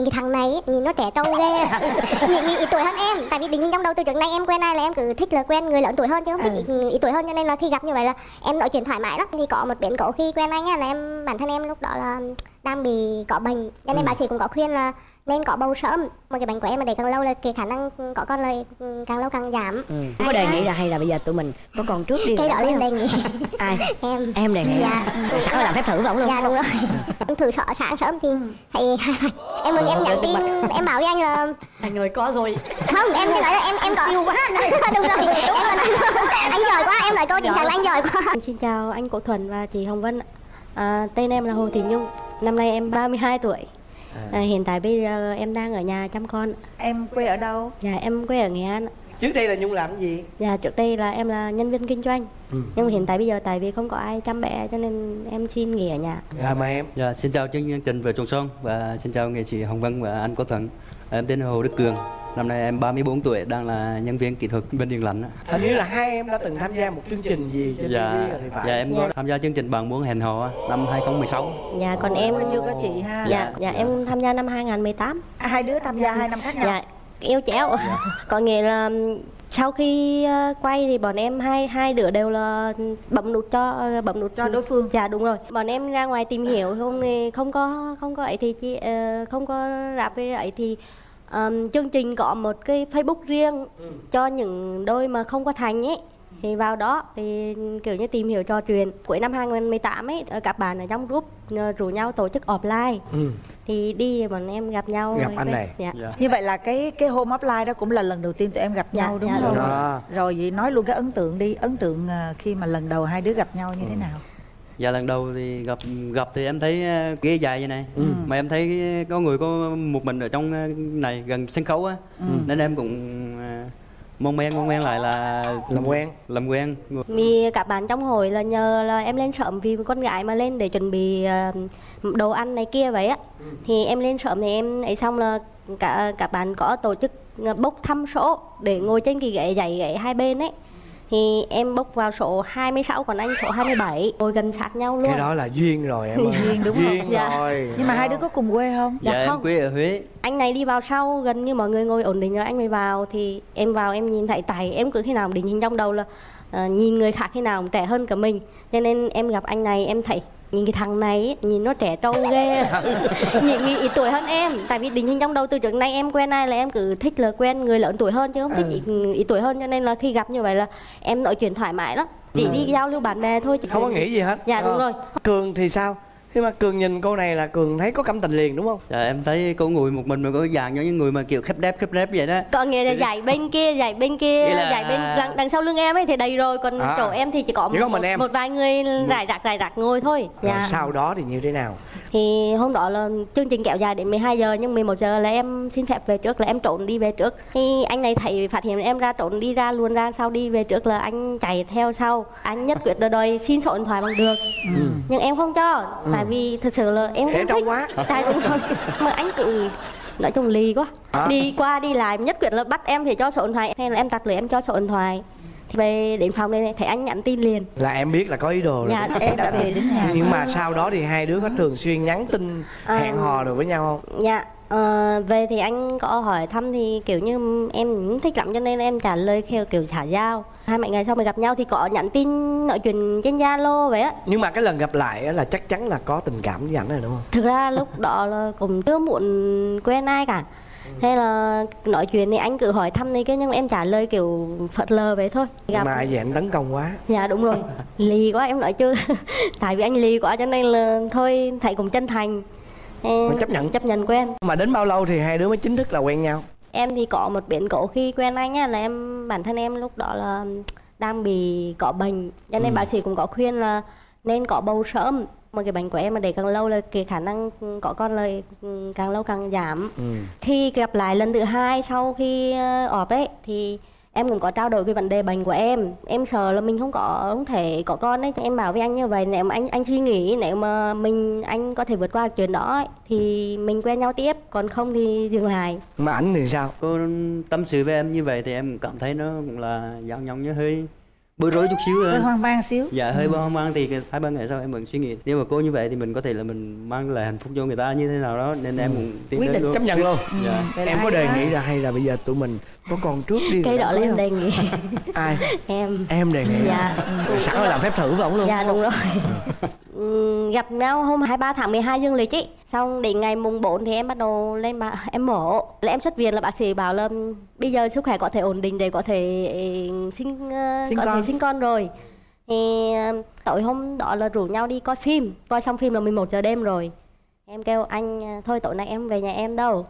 nhìn cái thằng này nhìn nó trẻ trâu ghê. Nhìn, nhìn ít tuổi hơn em. Tại vì định hình trong đầu từ trước nay em quen ai là em cứ thích là quen người lớn tuổi hơn chứ. Không thích ít, ít tuổi hơn cho nên là khi gặp như vậy là em nói chuyện thoải mái lắm. Thì có một biến cố khi quen anh á là em bản thân em lúc đó là đang bị có bệnh. Cho nên bác sĩ cũng có khuyên là nên có bầu sớm. Mà cái bệnh của em mà để càng lâu là cái khả năng có con là càng lâu càng giảm. Ừ. có đề nghị là hay là bây giờ tụi mình có con trước đi cái đó lên đề nghị. ai? Em. Em đề nghị. Dạ. Sẵn là làm phép thử võng luôn. Dạ đúng rồi. Em thử sợ sáng sớm thì thấy hai vạch em mừng em nhắn tin em bảo với anh là anh ơi có rồi. Không em nói là em em có siêu quá. Đúng rồi. Em anh, anh giỏi quá em nói câu chính xác là anh giỏi quá. Xin chào anh Cổ Thuần và chị Hồng Vân à, tên em là Hồ Thị Nhung. Năm nay em 32 tuổi à, hiện tại bây giờ em đang ở nhà chăm con. Em quê ở đâu? Dạ em quê ở nghệ an trước đây là nhung làm gì? Dạ trước đây là em là nhân viên kinh doanh. Ừ. nhưng mà hiện tại bây giờ tại vì không có ai chăm bé cho nên em xin nghỉ ở nhà. Dạ mời em? Dạ xin chào chương trình về trùng xuân và xin chào nghệ sĩ hồng vân và anh quốc thuận. Em tên hồ đức cường năm nay em 34 tuổi đang là nhân viên kỹ thuật bên điện lạnh hình như là hai em đã từng tham gia một chương trình gì trên dạ, TV thì phải. dạ em có dạ. tham gia chương trình bạn muốn hẹn hò năm 2016 dạ còn em chưa có chị ha. dạ dạ em tham gia năm 2018 à, hai đứa tham gia hai năm khác nhau. Dạ yêu chéo. Dạ. có nghĩa là sau khi uh, quay thì bọn em hai hai đứa đều là bấm nút cho uh, bấm nút cho đối phương. Dạ đúng rồi. Bọn em ra ngoài tìm hiểu không không có không có ấy thì chị uh, không có rạp với ấy thì um, chương trình có một cái Facebook riêng ừ. cho những đôi mà không có thành ấy thì vào đó thì kiểu như tìm hiểu trò chuyện cuối năm 2018 ấy các bạn ở trong group ờ, rủ nhau tổ chức offline ừ. thì đi bọn em gặp nhau gặp anh này dạ. dạ. như vậy là cái cái hôm offline đó cũng là lần đầu tiên tụi em gặp dạ, nhau đúng dạ, không đó. rồi vậy nói luôn cái ấn tượng đi ấn tượng ờ, khi mà lần đầu hai đứa gặp nhau như ừ. thế nào dạ lần đầu thì gặp gặp thì em thấy ờ, ghế dài vậy này ừ. mà em thấy có người có một mình ở trong này gần sân khấu á ừ. nên em cũng mong men mong men lại là làm quen làm quen vì các bạn trong hội là nhờ là em lên sớm vì con gái mà lên để chuẩn bị ờ, đồ ăn này kia vậy á ừ. thì em lên sớm thì em ấy xong là cả các bạn có tổ chức ờ, bốc thăm số để ngồi trên cái ghế dạy ghế hai bên ấy thì em bốc vào số 26 còn anh số 27 ngồi gần sát nhau luôn. Cái đó là duyên rồi em ơi. Duyên đúng duyên không? Dạ. rồi. Nhưng mà hai đứa có cùng quê không? Dạ, dạ không. em quê ở Huế. Anh này đi vào sau gần như mọi người ngồi ổn định rồi. Anh mới vào thì em vào em nhìn thấy tại em cứ khi nào định hình trong đầu là uh, nhìn người khác khi nào trẻ hơn cả mình. Cho nên em gặp anh này em thấy nhìn cái thằng này nhìn nó trẻ trâu ghê. Nhìn nghĩ tuổi hơn em. Tại vì định hình trong đầu từ trước nay em quen ai là em cứ thích là quen người lớn tuổi hơn chứ không thích ừ. ít, tuổi hơn. Cho nên là khi gặp như vậy là em nói chuyện thoải mái lắm. Chỉ ừ. đi giao lưu bạn bè thôi không có nghĩ gì hết. Dạ đúng ờ. rồi. Cường thì sao khi mà cường nhìn cô này là cường thấy có cảm tình liền đúng không dạ em thấy cô ngồi một mình mà có dạng giống những người mà kiểu khép đép khép đép vậy đó còn nghĩa là dạy bên kia dạy bên kia là... bên đằng, đằng sau lưng em ấy thì đầy rồi còn à. chỗ em thì chỉ có, chỉ một, có mình em. một vài người rải rạc rải rạc ngồi thôi dạ. Rồi sau đó thì như thế nào thì hôm đó là chương trình kéo dài đến 12 giờ nhưng 11 giờ là em xin phép về trước là em trốn đi về trước thì anh này thấy phát hiện em ra trốn đi ra luôn ra sau đi về trước là anh chạy theo sau anh nhất quyết đòi xin số điện thoại bằng được ừ. nhưng em không cho ừ. Tại vì thật sự là em không thích. quá. Tại đúng rồi mà anh cứ nói chung lì quá. À. đi qua đi lại nhất quyết là bắt em phải cho số điện thoại hay là em tắt lưỡi em cho số điện thoại. Về đến phòng đây thấy anh nhắn tin liền. Là em biết là có ý đồ rồi. Dạ, em đã về đến nhà nhưng mà sau đó thì hai đứa có thường xuyên nhắn tin à, hẹn hò được với nhau không? Dạ à, về thì anh có hỏi thăm thì kiểu như em thích lắm cho nên em trả lời kiểu kiểu trả giao hai mấy ngày sau mới gặp nhau thì có nhắn tin nói chuyện trên zalo vậy á. Nhưng mà cái lần gặp lại là chắc chắn là có tình cảm với ảnh rồi đúng không? Thực ra lúc đó là cũng chưa muộn quen ai cả. Hay là nói chuyện thì anh cứ hỏi thăm đi cái nhưng em trả lời kiểu phật lờ vậy thôi. Gặp mà vậy? Anh tấn công quá. Dạ đúng rồi. Lì quá em nói chưa tại vì anh lì quá cho nên là thôi thầy cũng chân thành. Em chấp nhận. chấp nhận quen. Mà đến bao lâu thì hai đứa mới chính thức là quen nhau em thì có một biến cố khi quen anh á là em bản thân em lúc đó là đang bị có bệnh cho nên ừ. bác sĩ cũng có khuyên là nên có bầu sớm mà cái bệnh của em mà để càng lâu là cái khả năng có con lời càng lâu càng giảm ừ. khi gặp lại lần thứ hai sau khi ọp ờ, đấy thì em cũng có trao đổi cái vấn đề bệnh của em. Em sợ là mình không có không thể có con ấy. Em bảo với anh như vậy nếu mà anh anh suy nghĩ nếu mà mình anh có thể vượt qua chuyện đó ấy, thì mình quen nhau tiếp. Còn không thì dừng lại. Mà anh thì sao? Cô tâm sự với em như vậy thì em cảm thấy nó cũng là dao nhong như hơi bối rối chút xíu thôi. Hơi hoang mang xíu. Dạ hơi hoang mang thì cái- hai ba ngày sau em vẫn suy nghĩ. Nếu mà cô như vậy thì mình có thể là mình mang lại hạnh phúc cho người ta như thế nào đó nên em cũng tiến Quyết định luôn. chấp nhận luôn. Dạ. Vậy là em có đề nghị ra hay là bây giờ tụi mình có con trước đi cái đó. là em đề nghị. Ai? Em. Em đề nghị dạ. sẵn là làm phép thử với ổng luôn. Dạ đúng rồi Gặp nhau hôm 23 tháng 12 dương lịch ấy. Xong đến ngày mùng 4 thì em bắt đầu lên mà em mổ là em xuất viện là bác sĩ bảo là bây giờ sức khỏe có thể ổn định để có thể ừ, sinh, Sinh có con. thể sinh con rồi. Thì ờ, tối hôm đó là rủ nhau đi coi phim. Coi xong phim là 11 giờ đêm rồi. Em kêu anh ờ, thôi tối nay em về nhà em đâu.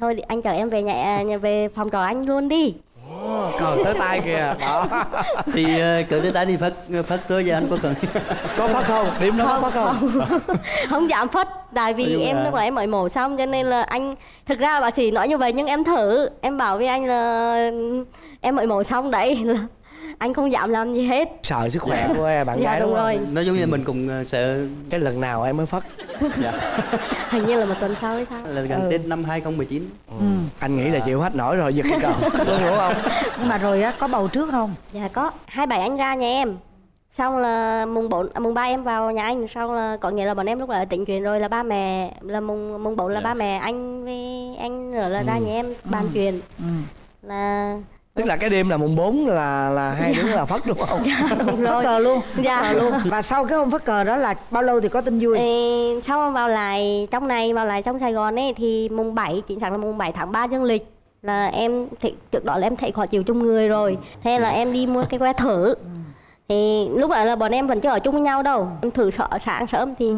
Thôi thì anh chở em về nhà nhà- về phòng trọ anh luôn đi cờ tới tay kìa. Đó. Thì ờ, cỡ tới tay thì phất phất thôi chứ anh có cần có phát không? Điểm đó có phát không? không. Dám phất tại vì em lúc nãy mới mổ xong cho nên là anh thực ra bác sĩ nói như vậy nhưng em thử. Em bảo với anh là em mới mổ xong đấy. là anh không dám làm gì hết. Sợ sức khỏe của bạn dạ gái đúng đúng không? rồi. Nói chung là mình cũng ờ, sợ cái lần nào em mới phát? Dạ. Hình như là một tuần sau hay sao? Là gần Ừ. tết năm 2019 ừ. anh nghĩ là chịu hết nổi rồi giật cái cờ. Luôn hiểu không? Nhưng mà rồi á có bầu trước không? Dạ có. Hai bảy anh ra nhà em. Xong là mùng bốn à, mùng ba em vào nhà anh. Xong là có nghĩa là bọn em lúc đó tỉnh chuyện rồi là ba mẹ là mùng mùng bốn là Dạ. ba mẹ anh với anh nữa là ra nhà em bàn chuyện. Ừ. là tức là cái đêm là mùng 4 là là hai đứa là phát đúng không? Đúng phất cờ luôn Dạ. phất cờ luôn. Và sau cái hôm phất cờ đó là bao lâu thì có tin vui? Ê, sau vào lại trong này vào lại trong Sài Gòn ấy thì mùng 7 chính xác là mùng 7 tháng 3 dương lịch là em thì trước đó là em thấy khó chịu trong người rồi. Thế là em đi mua cái que thử. Thì lúc đó là bọn em vẫn chưa ở chung với nhau đâu. Em thử sợ sáng sớm thì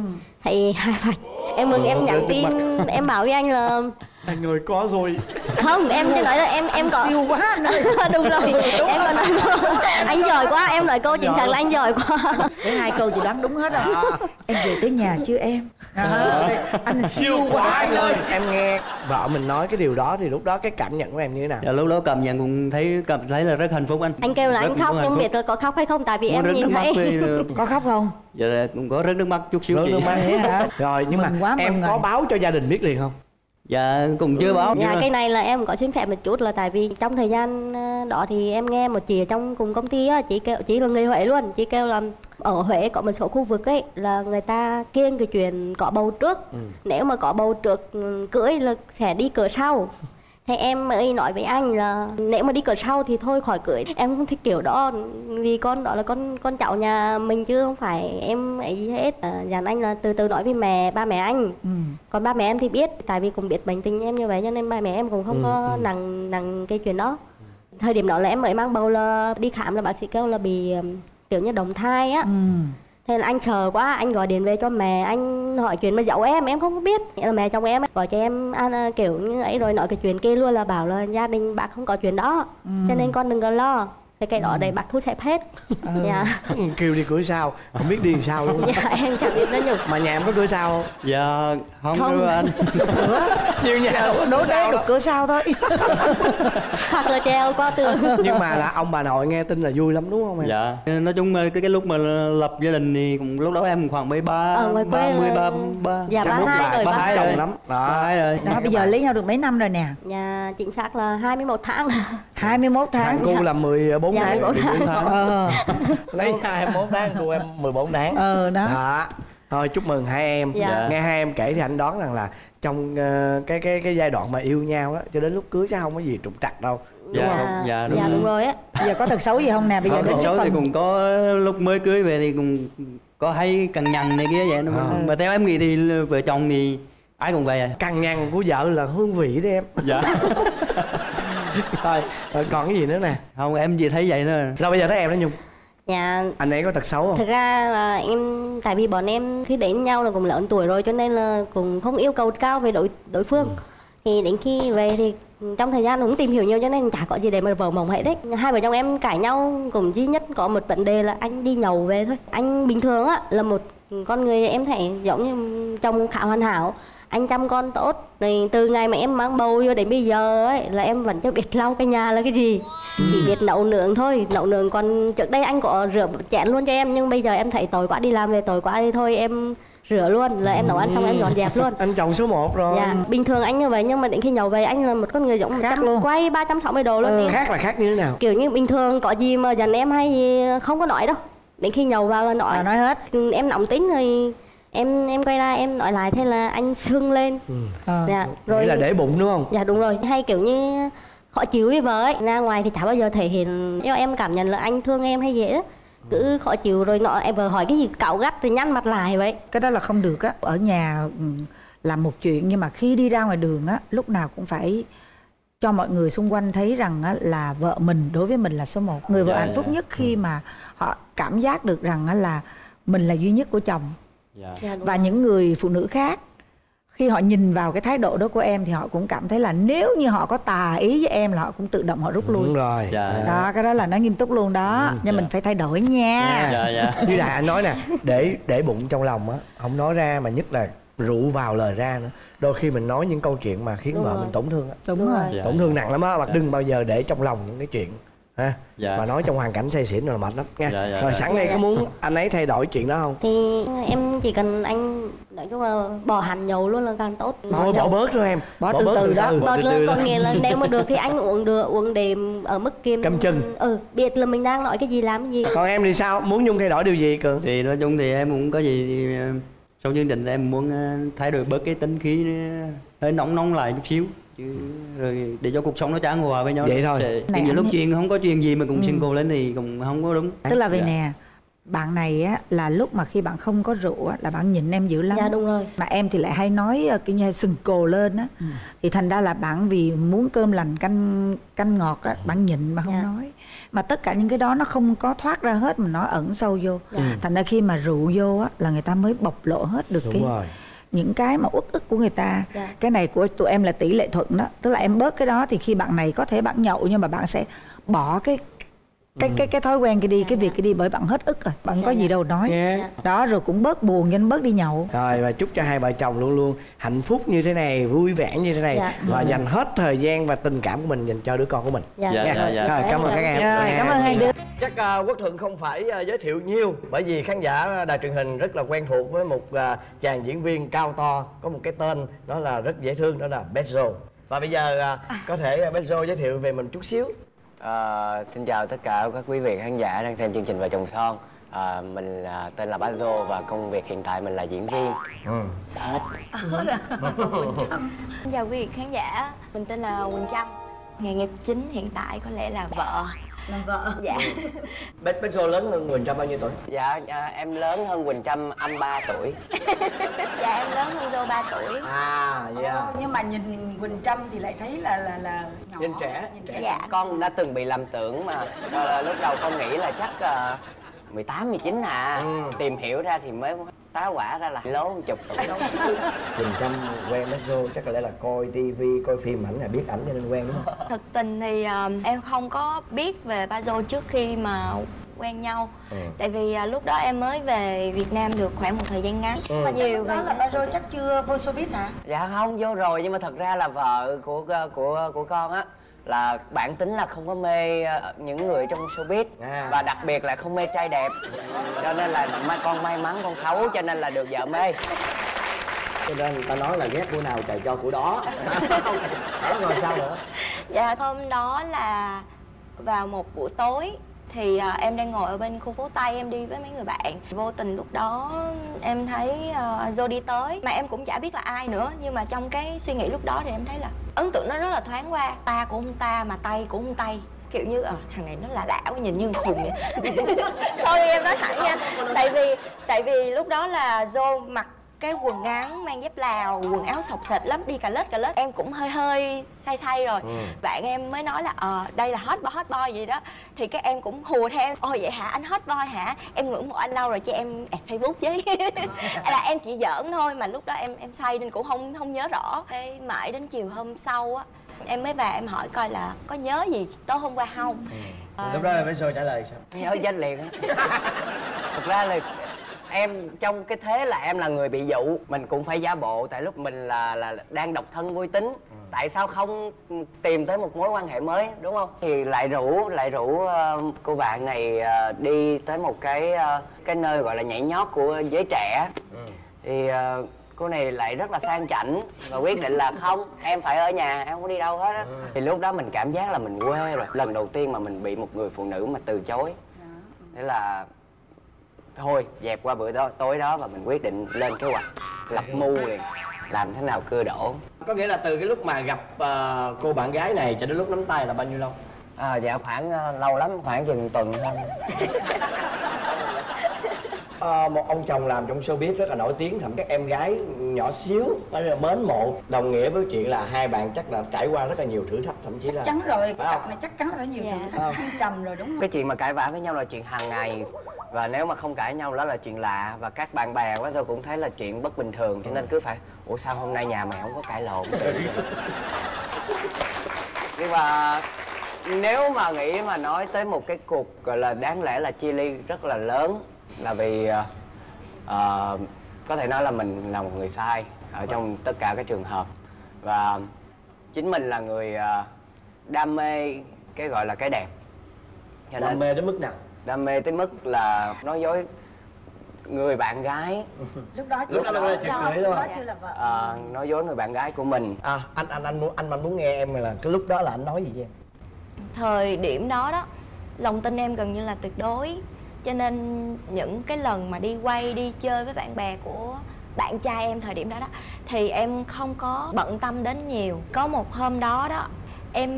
thấy hai vạch em mừng em nhắn tin em bảo với anh là anh người có rồi. Không em chỉ nói là em em có siêu quá anh ơi. Đúng rồi. Em còn nói anh giỏi quá em nói câu chính xác là anh giỏi quá. Để hai câu chị đoán đúng hết rồi. Em về tới nhà chưa em? À, anh siêu quá anh ơi. Em nghe. Vợ mình nói cái điều đó thì lúc đó cái cảm nhận của em như thế nào? Dạ lúc đó cảm nhận cũng thấy cảm thấy là rất hạnh phúc anh. Anh kêu là Rất anh khóc nhưng phúc. biết là có khóc hay không tại vì Muốn em nhìn thấy. thì có khóc không? dạ cũng có rớt nước mắt chút xíu Rớt nước mắt. Hả? rồi nhưng mà em có báo cho gia đình biết liền không dạ cũng chưa báo nhưng Dạ cái này là em có xin phép một chút là tại vì trong thời gian ờ, đó thì em nghe một chị ở trong cùng công ty á, chị kêu chị là người Huế luôn, chị kêu là ở Huế có một số khu vực ấy là người ta kiêng cái chuyện có bầu trước. Nếu mà có bầu trước ừ, cưới là sẽ đi cửa sau. Thế em mới nói với anh là nếu mà đi cửa sau thì thôi khỏi cưới. Em không thích kiểu đó vì con đó là con con cháu nhà mình chứ không phải em ấy gì hết. À, dặn anh là từ từ nói với mẹ ba mẹ anh ừ. còn ba mẹ em thì biết tại vì cũng biết bệnh tình em như vậy cho nên ba mẹ em cũng không Ừ, có ừ. nặng nặng cái chuyện đó thời điểm đó là em mới mang bầu là đi khám là bác sĩ kêu là bị kiểu như động thai á Ừ. thế là anh chờ quá anh gọi điện về cho mẹ anh hỏi chuyện mà giấu em em không có biết. Nghĩa là mẹ chồng em ấy, gọi cho em à, à, kiểu như ấy rồi nói cái chuyện kia luôn là bảo là gia đình bác không có chuyện đó. Cho nên con đừng có lo cái cái đó để bác thu xếp hết. Dạ. Ừ, kêu đi cửa sau không biết đi làm sao luôn. Dạ em chẳng biết nó nhục mà nhà em có cửa sau không? Dạ không, Không. anh. Nhiều nhà cửa thế sau được cửa sau thôi. Hoặc là treo qua tường. Nhưng mà là ông bà nội nghe tin là vui lắm đúng không em? Dạ. Nói chung ờ, cái cái lúc mà lập gia đình thì cũng lúc đó em khoảng mấy ba quê ba mươi ba ba. Dạ, ba hai rồi, ba ba hai rồi. lắm. Ba đó rồi. Đó bây giờ lấy nhau được mấy năm rồi nè? Dạ chính xác là 21 tháng 21 tháng. Thằng cu là 14 Dạ, tháng. 14 tháng. ờ. Lấy 21 tháng cô em 14 tháng. Ờ đó. Đó. Thôi chúc mừng hai em. Dạ. nghe hai em kể thì anh đoán rằng là trong ờ, cái cái cái giai đoạn mà yêu nhau đó cho đến lúc cưới chắc không có gì trục trặc đâu. Dạ, dạ, đúng- dạ, đúng dạ rồi. đúng rồi á. Giờ có thật xấu gì không nè? Bây giờ Không, đến con cái số thì phần cũng có lúc mới cưới về thì cũng có hay cằn nhằn này kia vậy. Mà, mà theo em nghĩ thì vợ chồng thì ai cũng vậy à cằn nhằn của vợ là hương vị đấy em. Dạ thôi rồi còn cái gì nữa nè? Không em chỉ thấy vậy thôi. Rồi bây giờ tới em đó nhung. Dạ. Anh ấy có tật xấu không? Thực ra là em tại vì bọn em khi đến nhau là cũng lớn tuổi rồi cho nên là cũng không yêu cầu cao về đối đối phương. Thì đến khi về thì trong thời gian cũng tìm hiểu nhiều cho nên chả có gì để mà vợ mộng hết đấy. Hai vợ chồng em cãi nhau cũng duy nhất có một vấn đề là anh đi nhậu về thôi. Anh bình thường á là một con người em thấy giống như chồng khá hoàn hảo anh chăm con tốt. Thì từ ngày mà em mang bầu vô đến bây giờ ấy là em vẫn chưa biết lau cái nhà là cái gì. Chỉ biết nấu nướng thôi nấu nướng. Còn trước đây anh có rửa chén luôn cho em nhưng bây giờ em thấy tội quá đi làm về tội quá thì thôi em rửa luôn là em nấu ăn xong em dọn dẹp luôn. Anh chồng số 1 rồi. Dạ bình thường anh như vậy nhưng mà đến khi nhậu về anh là một con người giống một Khác trăm luôn. quay 360 độ luôn ừ. đi. khác là khác như thế nào? Kiểu như bình thường có gì mà dành em hay gì không có nói đâu. Đến khi nhậu vào là nói. Là nói hết. Ừ, em nóng tính rồi em em quay ra em nói lại thế là anh sưng lên. Ờ. dạ rồi rồi là để bụng đúng không? Dạ đúng rồi. Hay kiểu như khó chịu với vợ ấy. Ra ngoài thì chả bao giờ thể hiện cho em cảm nhận là anh thương em hay gì đó cứ khó chịu rồi nọ em vợ hỏi cái gì cạo gắt rồi nhăn mặt lại vậy. Cái đó là không được á. Ở nhà ừ, làm một chuyện nhưng mà khi đi ra ngoài đường á lúc nào cũng phải cho mọi người xung quanh thấy rằng á, là vợ mình đối với mình là số một. Người vợ Dạ, hạnh phúc dạ. nhất khi mà họ cảm giác được rằng á, là mình là duy nhất của chồng dạ dạ, và những người phụ nữ khác khi họ nhìn vào cái thái độ đó của em thì họ cũng cảm thấy là nếu như họ có tà ý với em là họ cũng tự động họ rút lui đúng rồi Dạ. đó cái đó là nó nghiêm túc luôn đó nhưng mình dạ. phải thay đổi nha dạ dạ như đại anh nói nè để để bụng trong lòng á không nói ra mà nhất là rượu vào lời ra nữa đôi khi mình nói những câu chuyện mà khiến Đúng vợ rồi. mình tổn thương á đúng, Đúng rồi rồi. Dạ, tổn thương dạ. nặng lắm á mà đừng bao giờ để trong lòng những cái chuyện ha? Dạ. mà nói trong hoàn cảnh say xỉn là mệt lắm nha. Dạ, dạ, rồi dạ. sẵn đây Dạ, có dạ. muốn anh ấy thay đổi chuyện đó không? Thì em chỉ cần anh nói chung là bỏ hẳn nhậu luôn là càng tốt. Thôi bỏ bớt thôi em. Bỏ từ từ đó. Bỏ từ từ có nghĩa là nếu mà được thì anh uống được uống để ở mức kim Cầm chân. ừ biết là mình đang nói cái gì làm cái gì. Còn em thì sao? Muốn nhung thay đổi điều gì cường? Thì nói chung thì em cũng có gì thì, sau chương trình em muốn ờ, thay đổi bớt cái tính khí ờ, hơi nóng nóng lại chút xíu chứ rồi để cho cuộc sống nó tráng hòa với nhau Vậy thôi. Sẽ- Này nhiều anh lúc nghĩ- chuyện không có chuyện gì mà cũng xin cô lên thì cũng không có đúng. Tức là về Dạ. nè bạn này á là lúc mà khi bạn không có rượu á là bạn nhịn em dữ lắm. Dạ đúng rồi. Mà em thì lại hay nói ờ, kiểu như hay sừng cồ lên á. Thì thành ra là bạn vì muốn cơm lành canh canh ngọt á bạn nhịn mà không Dạ. nói mà tất cả những cái đó nó không có thoát ra hết mà nó ẩn sâu vô Dạ. thành ra khi mà rượu vô á là người ta mới bộc lộ hết được đúng cái rồi những cái mà uất ức của người ta Dạ. cái này của tụi em là tỷ lệ thuận đó tức là em bớt cái đó thì khi bạn này có thể bạn nhậu nhưng mà bạn sẽ bỏ cái cái cái cái thói quen kia đi cái việc kia đi bởi bạn hết ức rồi bạn có gì đâu nói Nha. đó rồi cũng bớt buồn nên bớt đi nhậu Rồi và chúc cho hai vợ chồng luôn luôn hạnh phúc như thế này, vui vẻ như thế này Dạ. và dành hết thời gian và tình cảm của mình dành cho đứa con của mình. dạ Dạ, dạ, dạ. Rồi, cảm ơn các em. cảm ơn hai đứa Chắc uh, Quốc Thuận không phải uh, giới thiệu nhiều bởi vì khán giả đài truyền hình rất là quen thuộc với một uh, chàng diễn viên cao to có một cái tên đó là rất dễ thương đó là Bezzo. Và bây giờ uh, có thể uh, Bezzo giới thiệu về mình chút xíu. Ờ, xin chào tất cả các quý vị khán giả đang xem chương trình Vợ chồng son. Ờ, mình là, tên là Bazo và công việc hiện tại mình là diễn viên. Xin chào quý vị khán giả, mình tên là Quỳnh Trâm. Nghề nghiệp chính hiện tại có lẽ là vợ Làm vợ Dạ Bezzo lớn hơn Quỳnh Trâm bao nhiêu tuổi? Dạ, à, em lớn hơn Quỳnh Trâm âm 3 tuổi. Dạ em lớn hơn Dô 3 tuổi À, yeah. nhưng mà nhìn Quỳnh Trâm thì lại thấy là là là nhỏ Nhìn trẻ, trẻ. Dạ Con đã từng bị lầm tưởng mà Ờ, lúc đầu con nghĩ là chắc uh, 18, 19 à. Ừ. Tìm hiểu ra thì mới tá quả ra là lố một chục tuổi. Quỳnh Trâm quen Bezzo chắc có lẽ là coi tivi, coi phim ảnh là biết ảnh cho nên quen đúng không? Thực tình thì ờ, em không có biết về Bazo trước khi mà quen nhau Ừ. Tại vì ờ, lúc đó em mới về Việt Nam được khoảng một thời gian ngắn Ừ. Mà nhiều về rồi chắc chưa vô showbiz hả Dạ không vô rồi nhưng mà thật ra là vợ của của của con á là bản tính là không có mê ờ, những người trong showbiz À. và đặc biệt là không mê trai đẹp cho nên là may con may mắn con xấu cho nên là được vợ mê Cho nên người ta nói là ghét của nào trời cho của đó. đó rồi sao nữa? Dạ hôm đó là vào một buổi tối thì à, em đang ngồi ở bên khu phố Tây em đi với mấy người bạn. Vô tình lúc đó em thấy à, Joe đi tới. Mà em cũng chả biết là ai nữa nhưng mà trong cái suy nghĩ lúc đó thì em thấy là ấn tượng nó rất là thoáng qua. Ta của ông ta mà tay của ông tay kiểu như ờ thằng này nó là lão nhìn như con khùng vậy. Sorry em nói thẳng nha. Tại vì tại vì lúc đó là Joe mặc cái quần ngắn mang dép lào quần áo sọc sệt lắm đi cà lết cà lết. Em cũng hơi hơi say say rồi. Bạn em mới nói là ờ đây là hot boy hot boy gì đó. Thì các em cũng hùa theo ồ vậy hả? Anh hot boy hả? Em ngưỡng mộ anh lâu rồi cho em add facebook với. Là em chỉ giỡn thôi mà lúc đó em em say nên cũng không không nhớ rõ. Cái mãi đến chiều hôm sau á em mới vào em hỏi coi là có nhớ gì tối hôm qua không? Ờ, Lúc đó Bezzo trả lời sao? nhớ danh liền á. Thực ra là em trong cái thế là em là người bị dụ mình cũng phải giả bộ. Tại lúc mình là là đang độc thân vui tính. Tại sao không tìm tới một mối quan hệ mới đúng không? Thì lại rủ lại rủ ờ, cô bạn này ờ, đi tới một cái ờ, cái nơi gọi là nhảy nhót của giới trẻ. Thì ờ, cô này lại rất là sang chảnh và quyết định là không em phải ở nhà em không có đi đâu hết á. Thì lúc đó mình cảm giác là mình quê rồi. Lần đầu tiên mà mình bị một người phụ nữ mà từ chối. Thế là thôi dẹp qua bữa đó tối đó và mình quyết định lên kế hoạch. Lập mưu liền. Làm thế nào cưa đổ. Có nghĩa là từ cái lúc mà gặp ờ, cô bạn gái này cho đến lúc nắm tay là bao nhiêu lâu? À, dạ khoảng ờ, lâu lắm khoảng chừng tuần thôi. Ờ, một ông chồng làm trong showbiz rất là nổi tiếng thậm các em gái nhỏ xíu rất là mến mộ. Đồng nghĩa với chuyện là hai bạn chắc là trải qua rất là nhiều thử thách thậm chí là chắn rồi Phải không? này chắc chắn là phải nhiều Dạ. thử thách. Thăng trầm rồi đúng không? Cái chuyện mà cãi vã với nhau là chuyện hàng ngày và nếu mà không cãi nhau đó là chuyện lạ. Và các bạn bè quá tôi cũng thấy là chuyện bất bình thường. Cho nên cứ phải ủa sao hôm nay nhà mày không có cãi lộn? Nhưng mà nếu mà nghĩ mà nói tới một cái cuộc gọi là đáng lẽ là chia ly rất là lớn là vì uh, có thể nói là mình là một người sai ở trong tất cả các trường hợp. Và chính mình là người uh, đam mê cái gọi là cái đẹp. Cho đam nên mê đến mức nào? Đam mê tới mức là nói dối người bạn gái. Lúc đó Lúc đó là chuyện cưới đó không? chưa là vợ. Ờ, nói dối người bạn gái của mình. À anh anh anh muốn anh anh muốn nghe em là cái lúc đó là anh nói gì với em thời điểm đó đó lòng tin em gần như là tuyệt đối. Cho nên những cái lần mà đi quay đi chơi với bạn bè của bạn trai em thời điểm đó đó thì em không có bận tâm đến nhiều. Có một hôm đó đó em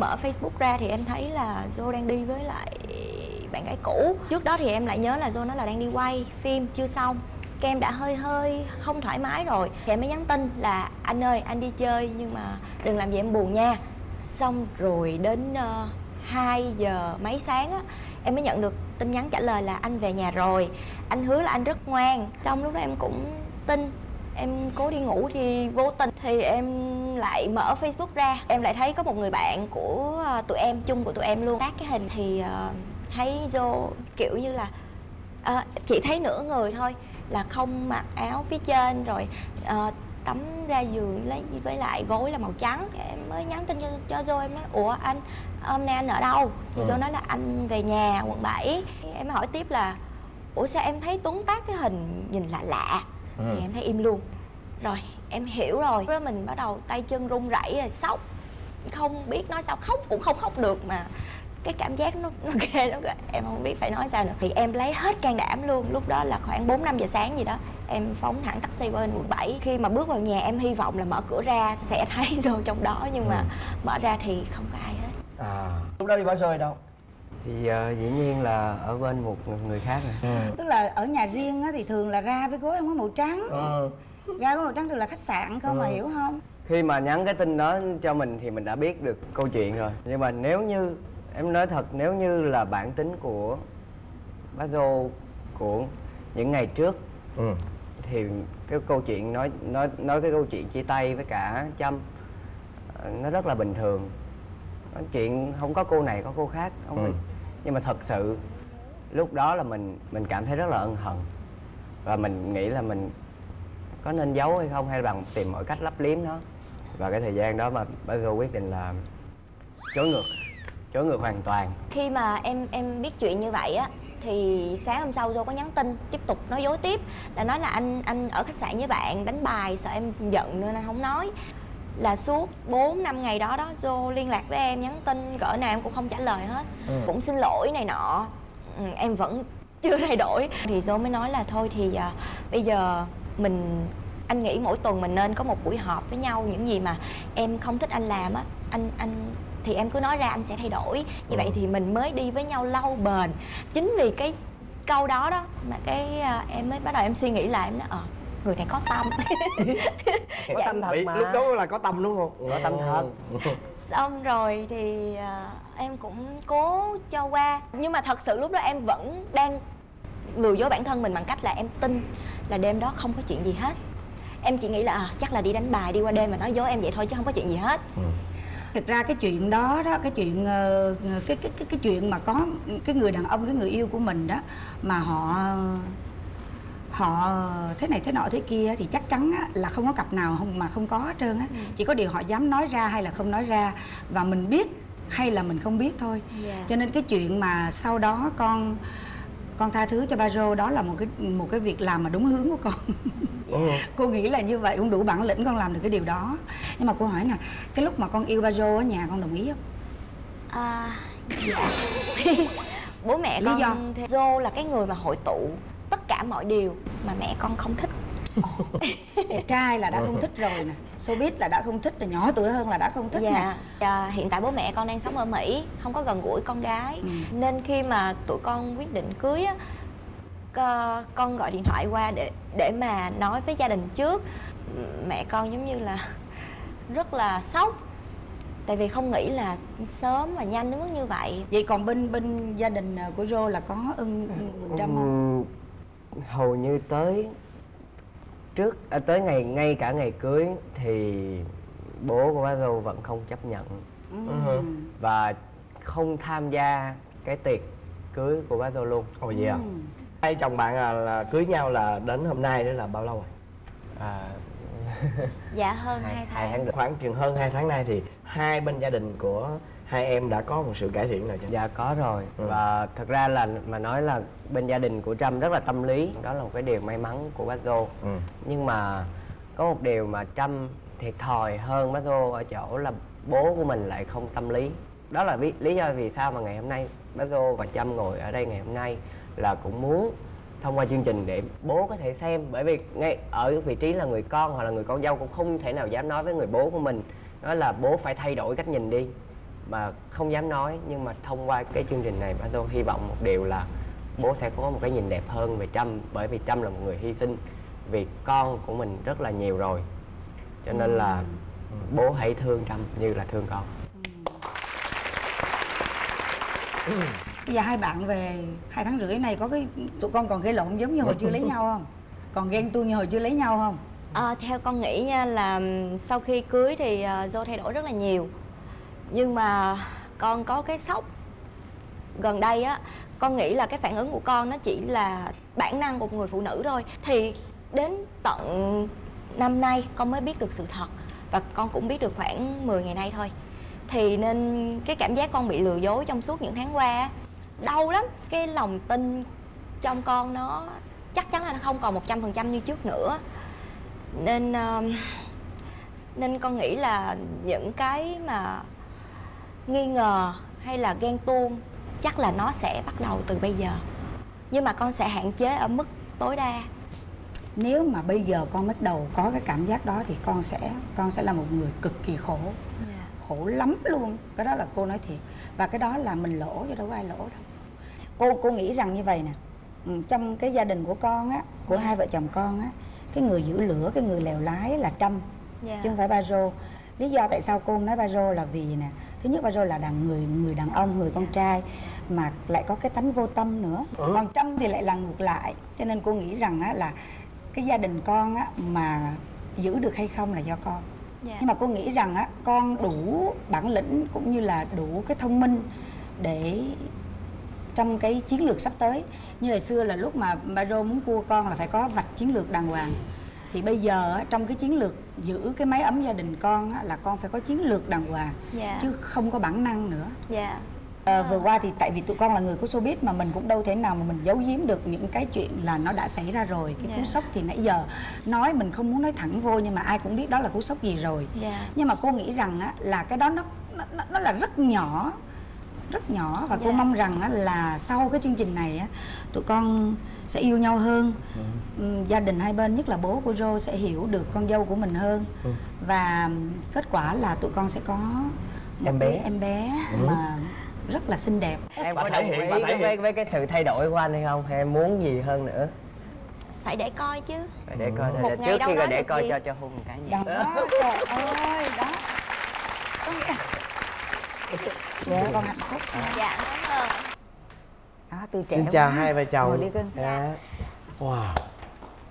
mở facebook ra thì em thấy là Joe đang đi với lại bạn gái cũ. Trước đó thì em lại nhớ là do nó là đang đi quay phim chưa xong. Cái em đã hơi hơi không thoải mái rồi. Thì em mới nhắn tin là anh ơi anh đi chơi nhưng mà đừng làm gì em buồn nha. Xong rồi đến ờ, uh, 2 giờ mấy sáng á em mới nhận được tin nhắn trả lời là anh về nhà rồi. Anh hứa là anh rất ngoan. Trong lúc đó em cũng tin. Em cố đi ngủ thì vô tình thì em lại mở facebook ra. Em lại thấy có một người bạn của ờ, tụi em chung của tụi em luôn. Tác cái hình thì uh, thấy vô kiểu như là ờ, chỉ thấy nửa người thôi là không mặc áo phía trên rồi ờ, tắm ra giường lấy với lại gối là màu trắng. Em mới nhắn tin cho cho Joe em nói ủa anh hôm nay anh ở đâu? Thì Joe nói là anh về nhà quận 7 em mới hỏi tiếp là ủa sao em thấy Tuấn tác cái hình nhìn lạ lạ? Thì em thấy im luôn. Rồi em hiểu rồi. Đó mình bắt đầu tay chân run rẩy rồi sốc. Không biết nói sao khóc cũng không khóc được mà cái cảm giác nó nó ghê ghê. em không biết phải nói sao nữa. Thì em lấy hết can đảm luôn. Lúc đó là khoảng 4 5 giờ sáng gì đó em phóng thẳng taxi qua bên quận 7 khi mà bước vào nhà em hy vọng là mở cửa ra sẽ thấy vô trong đó nhưng mà mở ra thì không có ai hết. À. Lúc đó đi bỏ rơi đâu? Thì ờ, dĩ nhiên là ở bên một người khác rồi. Tức là ở nhà riêng á, thì thường là ra với gối không có màu trắng. Ừ. ra với màu trắng thường là khách sạn không mà hiểu không? Khi mà nhắn cái tin đó cho mình thì mình đã biết được câu chuyện rồi. Nhưng mà nếu như em nói thật nếu như là bản tính của bác dô của những ngày trước ừ. thì cái câu chuyện nói nói nói cái câu chuyện chia tay với cả trâm ờ, nó rất là bình thường. Nói chuyện không có cô này có cô khác không Ừ. nhưng mà thật sự lúc đó là mình mình cảm thấy rất là ân hận. Và mình nghĩ là mình có nên giấu hay không hay là bằng tìm mọi cách lấp liếm nó. Và cái thời gian đó mà bác dô quyết định là chối ngược chối ngược hoàn toàn. Khi mà em em biết chuyện như vậy á thì sáng hôm sau Joe có nhắn tin tiếp tục nói dối tiếp. Là nói là anh anh ở khách sạn với bạn đánh bài sợ em giận nên anh không nói. Là suốt 4 năm ngày đó đó Joe liên lạc với em nhắn tin cỡ nào em cũng không trả lời hết. Cũng xin lỗi này nọ. Ừ, em vẫn chưa thay đổi. Thì Joe mới nói là thôi thì à, bây giờ mình anh nghĩ mỗi tuần mình nên có một buổi họp với nhau những gì mà em không thích anh làm á anh anh thì em cứ nói ra anh sẽ thay đổi. Như vậy thì mình mới đi với nhau lâu bền. Chính vì cái câu đó đó mà cái à, em mới bắt đầu em suy nghĩ lại em nói ờ người này có tâm. Có tâm thật mà. lúc đó là có tâm đúng không? Có tâm thật. xong rồi thì à, em cũng cố cho qua. Nhưng mà thật sự lúc đó em vẫn đang lừa dối bản thân mình bằng cách là em tin là đêm đó không có chuyện gì hết. Em chỉ nghĩ là à, chắc là đi đánh bài đi qua đêm mà nói dối em vậy thôi chứ không có chuyện gì hết thực ra cái chuyện đó đó cái chuyện ờ, cái cái cái cái chuyện mà có cái người đàn ông cái người yêu của mình đó mà họ họ thế này thế nọ thế kia thì chắc chắn á, là không có cặp nào không mà không có hết trơn á. Chỉ có điều họ dám nói ra hay là không nói ra và mình biết hay là mình không biết thôi. Dạ. cho nên cái chuyện mà sau đó con con tha thứ cho ba rô đó là một cái một cái việc làm mà đúng hướng của con. Cô nghĩ là như vậy cũng đủ bản lĩnh con làm được cái điều đó. Nhưng mà cô hỏi nè cái lúc mà con yêu ba rô ở nhà con đồng ý không? À, dạ. Bố mẹ Lý con do? thì Joe là cái người mà hội tụ tất cả mọi điều mà mẹ con không thích đẹp trai là đã không thích rồi nè. Showbiz là đã không thích rồi nhỏ tuổi hơn là đã không thích nè. Dạ, à, hiện tại bố mẹ con đang sống ở Mỹ Không có gần gũi con gái. Ừ. Nên khi mà tụi con quyết định cưới á co- Con gọi điện thoại qua để để mà nói với gia đình trước. Mẹ con giống như là rất là sốc. Tại vì không nghĩ là sớm và nhanh đến mức như vậy. Vậy còn bên bên gia đình của rô là có ưng Quỳnh Trâm không? Hầu như tới trước à, tới ngày ngay cả ngày cưới thì bố của bác dâu vẫn không chấp nhận. Ừ. và không tham gia cái tiệc cưới của bác dâu luôn. Ồ vậy à? Hai chồng bạn là, là cưới nhau là đến hôm nay đó là bao lâu rồi? À, Dạ hơn hai, 2 hai tháng. tháng được. Khoảng chừng hơn 2 tháng nay thì hai bên gia đình của hai em đã có một sự cải thiện nào chưa? Dạ có rồi. Ừ. và thật ra là mà nói là bên gia đình của Trâm rất là tâm lý. Đó là một cái điều may mắn của bác ừ. nhưng mà có một điều mà Trâm thiệt thòi hơn bác ở chỗ là bố của mình lại không tâm lý. Đó là lý, lý do vì sao mà ngày hôm nay bác và Trâm ngồi ở đây ngày hôm nay là cũng muốn thông qua chương trình để bố có thể xem. Bởi vì ngay ở vị trí là người con hoặc là người con dâu cũng không thể nào dám nói với người bố của mình nói là bố phải thay đổi cách nhìn đi. Mà không dám nói nhưng mà thông qua cái chương trình này bác dâu hy vọng một điều là bố sẽ có một cái nhìn đẹp hơn về Trâm bởi vì Trâm là một người hy sinh vì con của mình rất là nhiều rồi. Cho nên là bố hãy thương Trâm như là thương con. Bây giờ hai bạn về hai tháng rưỡi này có cái tụi con còn gây lộn giống như hồi chưa lấy nhau không? Còn ghen tuông như hồi chưa lấy nhau không Ờ, theo con nghĩ nha là sau khi cưới thì ờ, uh, Joe thay đổi rất là nhiều. Nhưng mà con có cái sốc gần đây á con nghĩ là cái phản ứng của con nó chỉ là bản năng của một người phụ nữ thôi. Thì đến tận năm nay con mới biết được sự thật và con cũng biết được khoảng 10 ngày nay thôi. Thì nên cái cảm giác con bị lừa dối trong suốt những tháng qua đau lắm. Cái lòng tin trong con nó chắc chắn là nó không còn một trăm phần trăm như trước nữa nên um, nên con nghĩ là những cái mà nghi ngờ hay là ghen tuông chắc là nó sẽ bắt đầu từ bây giờ. Nhưng mà con sẽ hạn chế ở mức tối đa. Nếu mà bây giờ con bắt đầu có cái cảm giác đó thì con sẽ con sẽ là một người cực kỳ khổ. Khổ lắm luôn. Cái đó là cô nói thiệt. Và cái đó là mình lỗ chứ đâu có ai lỗ đâu. Cô cô nghĩ rằng như vậy nè. Ừ, trong cái gia đình của con á của hai vợ chồng con á cái người giữ lửa cái người lèo lái là trâm Dạ. chứ không phải ba rô. Lý do tại sao cô nói ba rô là vì nè thứ nhất ba rô là đàn người người đàn ông người con trai mà lại có cái tánh vô tâm nữa. Còn trâm thì lại là ngược lại cho nên cô nghĩ rằng á là cái gia đình con á mà giữ được hay không là do con. Dạ. nhưng mà cô nghĩ rằng á con đủ bản lĩnh cũng như là đủ cái thông minh để trong cái chiến lược sắp tới. Như hồi xưa là lúc mà ba rô muốn cua con là phải có vạch chiến lược đàng hoàng. Thì bây giờ trong cái chiến lược giữ cái máy ấm gia đình con là con phải có chiến lược đàng hoàng Dạ. chứ không có bản năng nữa. Dạ. Ờ, vừa qua thì tại vì tụi con là người của showbiz mà mình cũng đâu thể nào mà mình giấu giếm được những cái chuyện là nó đã xảy ra rồi. Cái cú Dạ. sốc thì nãy giờ nói mình không muốn nói thẳng vô nhưng mà ai cũng biết đó là cú sốc gì rồi. Dạ. nhưng mà cô nghĩ rằng á, là cái đó nó, nó- nó là rất nhỏ rất nhỏ và cô Dạ. mong rằng á, là sau cái chương trình này á, tụi con sẽ yêu nhau hơn. Ừm, gia đình hai bên nhất là bố của Rô sẽ hiểu được con dâu của mình hơn. Và kết quả là tụi con sẽ có một Em bé. em bé mà rất là xinh đẹp. Em có thể đồng hiện, ý với, hiện. với cái sự thay đổi của anh hay không? Hay em muốn gì hơn nữa? Phải để coi chứ. Phải để coi Một thôi ngày trước đâu khi đó rồi để coi gì. cho cho hôn một cái nha đó trời ơi đó có nghĩa dạ con hạnh phúc. Dạ cảm ơn. Đó từ trẻ Xin chào quá. hai vợ chồng. Ngồi đi cưng. Dạ. Wow.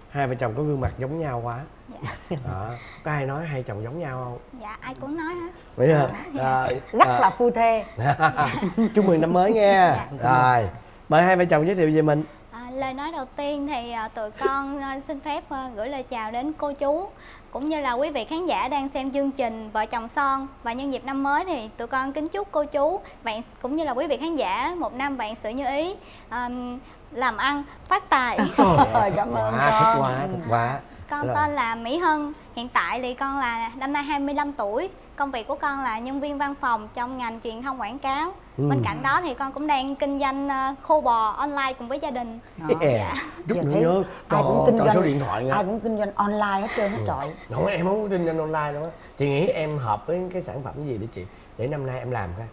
Hai vợ chồng có gương mặt giống nhau quá. Đó. Có ai nói hai chồng giống nhau không? dạ ai cũng nói hết. Vậy hả? Rồi, rất à, là phu thê. Chúc mừng năm mới nha. Rồi. Mời hai vợ chồng giới thiệu về mình. À, lời nói đầu tiên thì à, tụi con à, xin phép à, gửi lời chào đến cô chú cũng như là quý vị khán giả đang xem chương trình Vợ chồng son và nhân dịp năm mới thì tụi con kính chúc cô chú bạn cũng như là quý vị khán giả một năm vạn sự như ý ờm, làm ăn phát tài. Trời cảm ơn quá con. thích quá thích quá Con tên là Mỹ Hân, hiện tại thì con là năm nay 25 tuổi. Công việc của con là nhân viên văn phòng trong ngành truyền thông quảng cáo. Ừ. Bên cạnh đó thì con cũng đang kinh doanh ờ, khô bò online cùng với gia đình. Yeah. chút Giờ nữa nhớ. ai cũng kinh doanh số điện thoại nha. ai cũng kinh doanh online hết trơn hết trọi không em không có kinh doanh online đâu á. Chị nghĩ em hợp với cái sản phẩm gì để chị để năm nay em làm coi.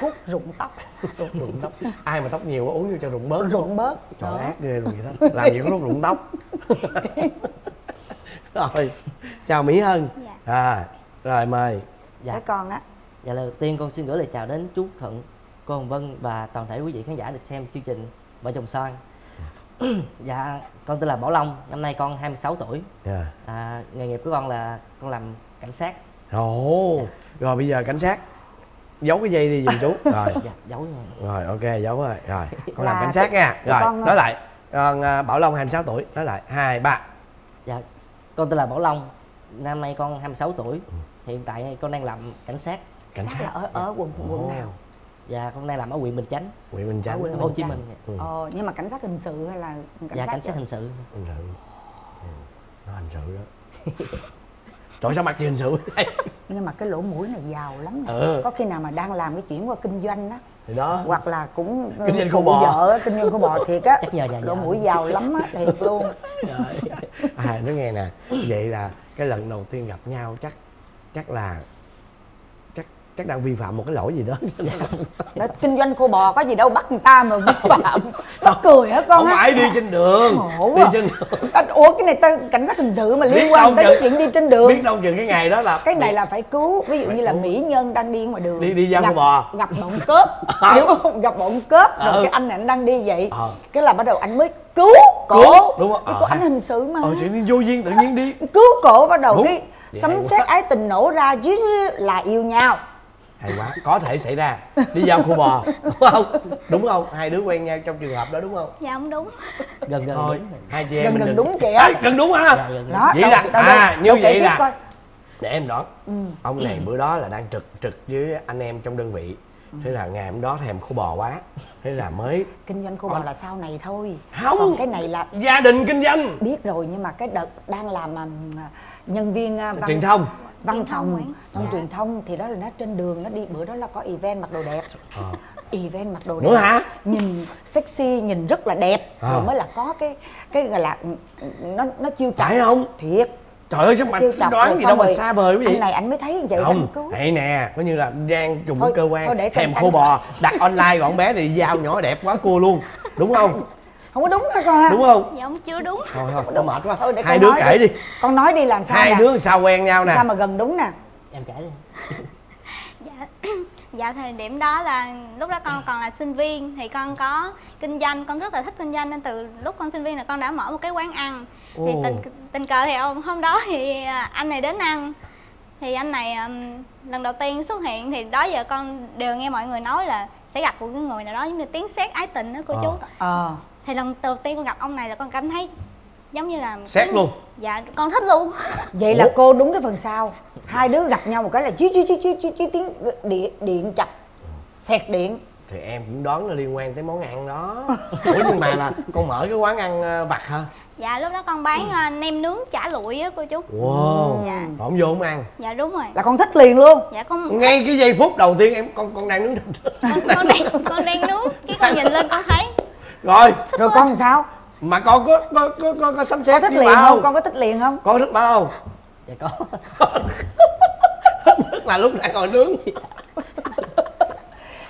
Hút rụng tóc. Rụng tóc. Ai mà tóc nhiều quá uống vô cho rụng bớt. Rụng bớt. Trời ác ghê luôn vậy đó. Làm gì có lúc rụng tóc rồi. Chào mỹ hân. Dạ. à rồi mời. Dạ. cái con á. Dạ lời đầu tiên con xin gửi lời chào đến chú Thuận, cô Hồng Vân và toàn thể quý vị khán giả được xem chương trình Vợ chồng son. dạ, con tên là Bảo Long, năm nay con 26 tuổi. Dạ. À, nghề nghiệp của con là con làm cảnh sát. ồ rồi bây giờ cảnh sát. Giấu cái dây đi giùm chú. Rồi. Dạ, giấu rồi. rồi ok giấu rồi. Rồi con làm Là cảnh sát nha. Rồi con- nói lại. Con à, bảo long 26 tuổi nói lại. Hai ba. Dạ, con tên là Bảo Long, năm nay con 26 tuổi. Hiện tại con đang làm cảnh sát. cảnh chắc sát là ở ở quận quận nào Dạ, con đang làm ở huyện Bình Chánh, Nguyễn Minh Chánh Ở huyện thành phố Hồ Bình Chí. Minh. Ừ. ờ nhưng mà cảnh sát hình sự hay là cảnh Dạ, sát cảnh sát hình sự. hình sự ừ. nó hình sự đó trời sao mặt chị hình sự nhưng mà cái lỗ mũi này giàu lắm nè Ừ. có khi nào mà đang làm cái chuyển qua kinh doanh á thì đó hoặc là cũng Kinh doanh khô bò. vợ kinh doanh khô bò thiệt á Chắc nhờ nhà lỗ vợ. mũi giàu lắm á thiệt luôn à nói nghe nè vậy là cái lần đầu tiên gặp nhau chắc chắc là chắc đang vi phạm một cái lỗi gì đó. Đó, kinh doanh khô bò có gì đâu bắt người ta mà vi phạm. Nó cười hả con không phải đi trên đường Ngộ đi trên đường. Ta- ủa cái này ta cảnh sát hình sự mà Biết liên quan đâu tới chừng- chuyện đi trên đường. biết đâu chừng cái ngày đó là cái này là phải cứu ví dụ Phải như là cứu. mỹ nhân đang đi ngoài đường. Đi- đi gặp, khô bò. gặp bọn cướp. Hiểu không? Gặp bọn cướp rồi Ừ. cái anh này anh đang đi vậy. Ờ. cái là bắt đầu anh mới cứu cổ. Đúng không? Ờ, anh hình sự mà. Ờ sự vô duyên tự nhiên đi. Cứu cổ bắt đầu cái sấm sét ái tình nổ ra chứ là yêu nhau hay quá có thể xảy ra. Đi giao khô bò đúng không? Đúng không? Hai đứa quen nhau trong trường hợp đó đúng không? Dạ không đúng. Gần gần thôi đúng. Hai chị em gần mình gần đừng- đúng kìa. Ê, gần đúng ha. Gần đó vậy đâu- là đâu- à đâu- như vậy là coi. để em đoán. Ừ. ông này bữa đó là đang trực trực với anh em trong đơn vị. Thế là ngày hôm đó thèm khô bò quá. Thế là mới kinh doanh khô bò là sau này thôi. Không. còn cái này là gia đình kinh doanh! Biết rồi nhưng mà cái đợt đang làm um, nhân viên uh, văn, truyền thông văn phòng trong truyền thông thì đó là nó trên đường nó đi bữa đó là có event mặc đồ đẹp. Ờ. event mặc đồ đẹp. Nữa hả? nhìn sexy nhìn rất là đẹp. Ờ. rồi mới là có cái cái gọi là nó nó chiêu trò. Phải không? Thiệt. Trời ơi sao mà chiêu chọc đoán gì đâu mà xa vời quý vị anh này anh mới thấy vậy không anh vậy nè coi như là đang Thôi- với cơ quan thôi để thèm canh- khô bò đặt online gọn bé thì giao nhỏ đẹp quá cua luôn. Đúng không không có đúng hả con ha. Đúng không? Dạ không chưa đúng. thôi thôi nó mệt quá. Thôi để hai con đứa nói kể đi. con nói đi làm sao hai nè. đứa sao quen nhau nè. Sao mà gần đúng nè. Em kể đi. Dạ, dạ thời điểm đó là lúc đó con còn là sinh viên thì con có kinh doanh con rất là thích kinh doanh nên từ lúc con sinh viên là con đã mở một cái quán ăn. Thì Ồ. tình tình cờ thì hôm hôm đó thì à, anh này đến ăn. Thì anh này ừm, lần đầu tiên xuất hiện thì đó giờ con đều nghe mọi người nói là sẽ gặp một cái người nào đó giống như tiếng sét ái tình đó cô Ờ. chú. Ờ thì lần đầu tiên con gặp ông này là con cảm thấy giống như là xét luôn. Dạ con thích luôn. Vậy là cô đúng cái phần sau. Hai đứa gặp nhau một cái là chíu chíu chíu chíu, chíu tiếng điện điện chập xẹt điện. Thì em cũng đoán là liên quan tới món ăn đó. Ủa nhưng mà là con mở cái quán ăn ờ, vặt hả? Dạ lúc đó con bán à, nem nướng chả lụi á cô chú. Wow. Dạ. không vô không ăn. Dạ đúng rồi. Là con thích liền luôn. Dạ con ngay cái giây phút đầu tiên em con con đang nướng thịt. Con, con đang con đang nướng cái con nhìn lên con thấy rồi. Rồi con làm sao? Mà con có có có có, có sắm xếp thích liền không không? Con có thích liền không? Con thích không Dạ có. tức là lúc đang ngồi nướng.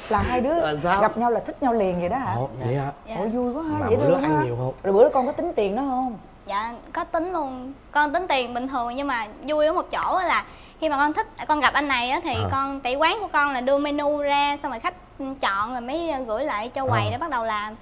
Là hai đứa Là sao? gặp nhau là thích nhau liền vậy đó hả? Ồ, vậy hả dạ. vui quá ha mà dễ bữa ăn ha nhiều không? Rồi bữa đó con có tính tiền đó không? Dạ có tính luôn. Con tính tiền bình thường nhưng mà vui ở một chỗ là khi mà con thích con gặp anh này á thì À. con tại quán của con là đưa menu ra xong rồi khách chọn rồi mới gửi lại cho quầy À. để bắt đầu làm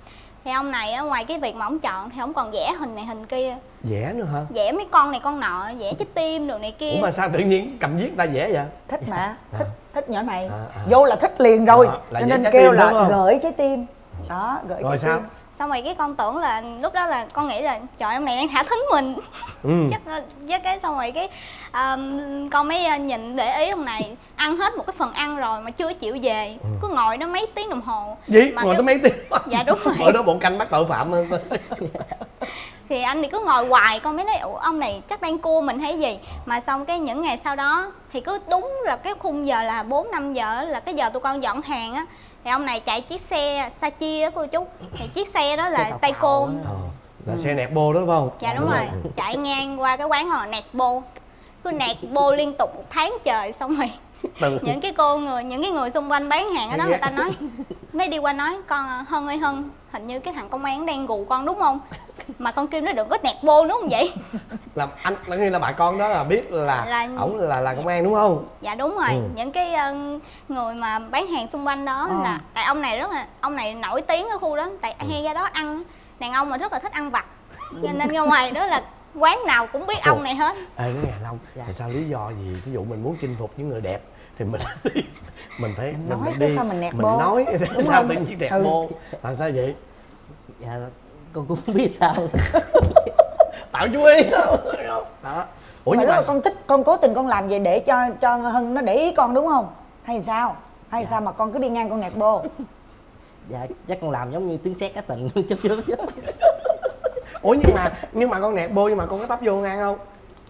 thì ông này á ngoài cái việc mà ông chọn thì ông còn vẽ hình này hình kia. Vẽ nữa hả? Vẽ mấy con này con nọ vẽ trái tim đồ này kia. Ủa mà sao tự nhiên cầm viết ta vẽ vậy? Thích mà thích thích nhỏ này. À, à. vô là thích liền rồi. À, cho nên kêu là đúng không? gửi trái tim. Đó gửi rồi trái sao? tim xong rồi cái con tưởng là lúc đó là con nghĩ là trời ông này đang thả thính mình. Ừ. chắc với cái xong rồi cái um, con mới nhìn để ý ông này. Ăn hết một cái phần ăn rồi mà chưa chịu về. Cứ ngồi đó mấy tiếng đồng hồ. Gì Mà ngồi cái- tới mấy tiếng dạ đúng rồi. Ở đó bộ canh bắt tội phạm thì anh thì cứ ngồi hoài con mới nói "Ủa, ông này chắc đang cua mình hay gì? Mà xong cái những ngày sau đó thì cứ đúng là cái khung giờ là 4 5 giờ là cái giờ tụi con dọn hàng á thì ông này chạy chiếc xe sa chia á cô chú. Thì chiếc xe đó là tay côn. Ờ, là xe nẹt bô đó phải không? Dạ đúng rồi. Chạy ngang qua cái quán họ nẹt bô cứ nẹt bô liên tục một tháng trời xong rồi. Những cái cô người những cái người xung quanh bán hàng ở đó người ta nói mới đi qua nói con hân ơi hân hình như cái thằng công an đang gù con đúng không? Mà con kêu nó đừng có nẹt bô nữa không vậy? Là anh là như là bà con đó là biết là Là- ổng là là công an đúng không? Dạ đúng rồi. Ừ. những cái ờ, người mà bán hàng xung quanh đó Ờ. là tại ông này rất là ông này nổi tiếng ở khu đó tại hay ra đó ăn. Đàn ông mà rất là thích ăn vặt. Cho nên ra ngoài đó là quán nào cũng biết ông này hết. Ê ngày long tại sao lý do gì? Ví dụ mình muốn chinh phục những người đẹp thì mình mình phải mình, nói phải cái đi sao mình nẹt mình bô. nói Đúng sao không? tự nhiên đẹp Ừ. bô? Là sao vậy? Dạ con cũng không biết sao. Tạo chú ý. Đó. Ủa mà nhưng mà mà con thích con cố tình con làm vậy để cho cho hân nó để ý con đúng không? Hay sao? Hay sao mà con cứ đi ngang con nẹt bô? Dạ chắc con làm giống như tiếng sét cá tình. Chớp chớp chớp ủa nhưng mà nhưng mà con nẹt bô nhưng mà con có tấp vô ngang không?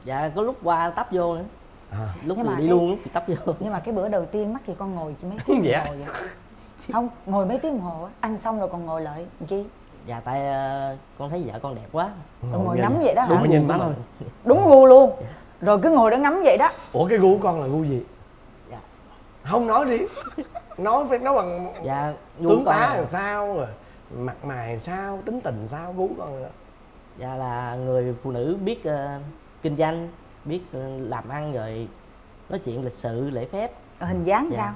Dạ có lúc qua tấp vô nữa à. lúc Nhưng thì mà đi cái- luôn lúc thì tấp vô. Nhưng mà cái bữa đầu tiên mắc gì con ngồi chỉ mấy tiếng á? hồ vậy. Không ngồi mấy tiếng đồng hồ á, ăn xong rồi còn ngồi lại chi? Dạ tại ờ, con thấy vợ con đẹp quá. Ngồi nhìn- ngắm vậy đó hả? đúng nhìn má thôi. Đúng gu luôn. Rồi cứ ngồi đó ngắm vậy đó. Ủa cái gu của con là gu gì? Dạ. không nói đi. Nói phải nói bằng dạ tướng con tá là- làm sao rồi mặt mày sao tính tình sao gu con là dạ là người phụ nữ biết ờ, kinh doanh biết ờ, làm ăn rồi nói chuyện lịch sự lễ phép. Ờ, hình dáng Dạ. sao?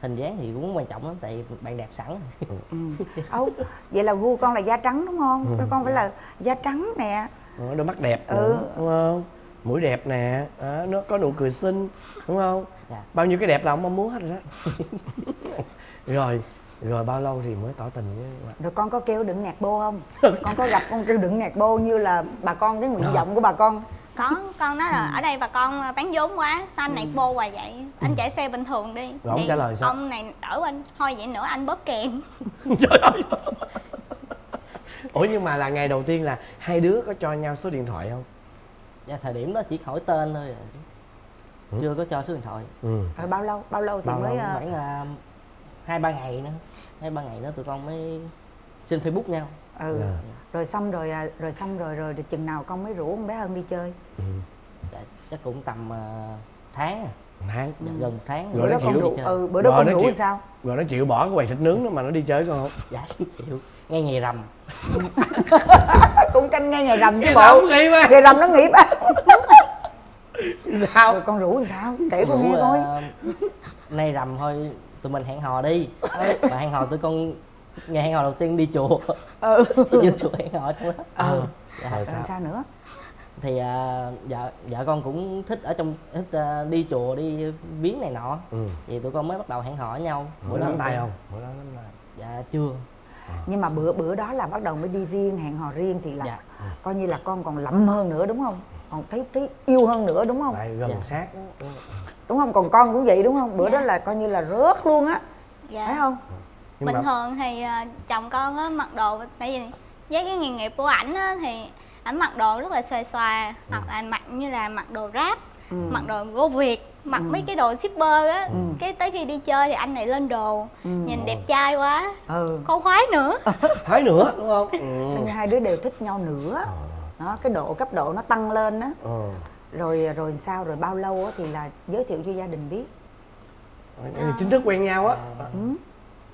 Hình dáng thì cũng quan trọng lắm tại bạn đẹp sẵn. Âu vậy là gu con là da trắng đúng không? Con phải là da trắng nè. Ờ, đôi mắt đẹp Ừ. nữa, đúng không? Mũi đẹp nè đó, nó có nụ cười xinh đúng không? Dạ. bao nhiêu cái đẹp là ông mong muốn hết rồi đó. Rồi rồi bao lâu thì mới tỏ tình với bạn? Rồi con có kêu đừng nẹt bô không? Con có gặp con kêu đừng nẹt bô như là bà con cái nguyện vọng của bà con có con nói là ở đây bà con bán vốn quá sao anh này bô hoài vậy? Anh chạy xe bình thường đi. Rồi ông trả lời sao? ông này đỡ anh thôi vậy nữa anh bóp kèm. Ủa nhưng mà là ngày đầu tiên là hai đứa có cho nhau số điện thoại không? Dạ thời điểm đó chỉ hỏi tên thôi à. Ừ. chưa có cho số điện thoại. Ừ. Rồi bao lâu bao lâu thì Bao mới lâu? khoảng là hai ba ngày nữa. Hai ba ngày nữa tụi con mới trên facebook nhau ừ. Dạ. rồi xong rồi à, rồi xong rồi rồi, rồi chừng nào con mới rủ con bé hơn đi chơi. Ừ. dạ, chắc cũng tầm ờ, tháng à. tháng. Dạ, gần một tháng. Rồi bữa nó đó con chịu. ừ bữa đó Rồi con nó rủ chịu. làm sao? Rồi nó chịu bỏ cái quầy thịt nướng đó mà nó đi chơi con. Không dạ chịu. Ngay ngày rằm. Cũng canh nghe ngày rằm chứ bộ. mà. Ngày rằm nó nghỉ ba sao? Rồi con rủ làm sao? Kể con nghe coi. ờ, nay rằm thôi tụi mình hẹn hò đi. Và hẹn hò tụi con ngày hẹn hò đầu tiên đi chùa. Ừ. Vô chùa hẹn hò trong đó. Ừ. Dạ. rồi sao? Sao nữa? Thì à, vợ vợ con cũng thích ở trong thích à, đi chùa đi viếng này nọ. Ừ. Thì tụi con mới bắt đầu hẹn hò với nhau. Bữa đó nắm tay không? Bữa đó nắm tay. Dạ chưa. Nhưng mà bữa bữa đó là bắt đầu mới đi riêng hẹn hò riêng thì là Dạ. coi như là con còn lậm hơn nữa đúng không? Còn thấy thấy yêu hơn nữa đúng không? Lại gần Dạ. sát. Đúng không? đúng không còn con cũng vậy đúng không? Bữa Dạ. đó là coi như là rớt luôn á. Dạ. Phải không nhưng bình mà thường thì ờ, chồng con á mặc đồ tại vì với cái nghề nghiệp của ảnh á thì ảnh mặc đồ rất là xòe xòa hoặc là mặc như là mặc đồ rap Ừ. mặc đồ gỗ việt mặc mấy cái đồ shipper á. Cái tới khi đi chơi thì anh này lên đồ nhìn đẹp trai quá ừ. có khoái nữa. Thấy nữa đúng không? Ừ. Hai đứa đều thích nhau nữa. Đó cái độ cấp độ nó tăng lên á. Ừ. rồi rồi sao rồi bao lâu á thì là giới thiệu cho gia đình biết. Chính thức quen nhau á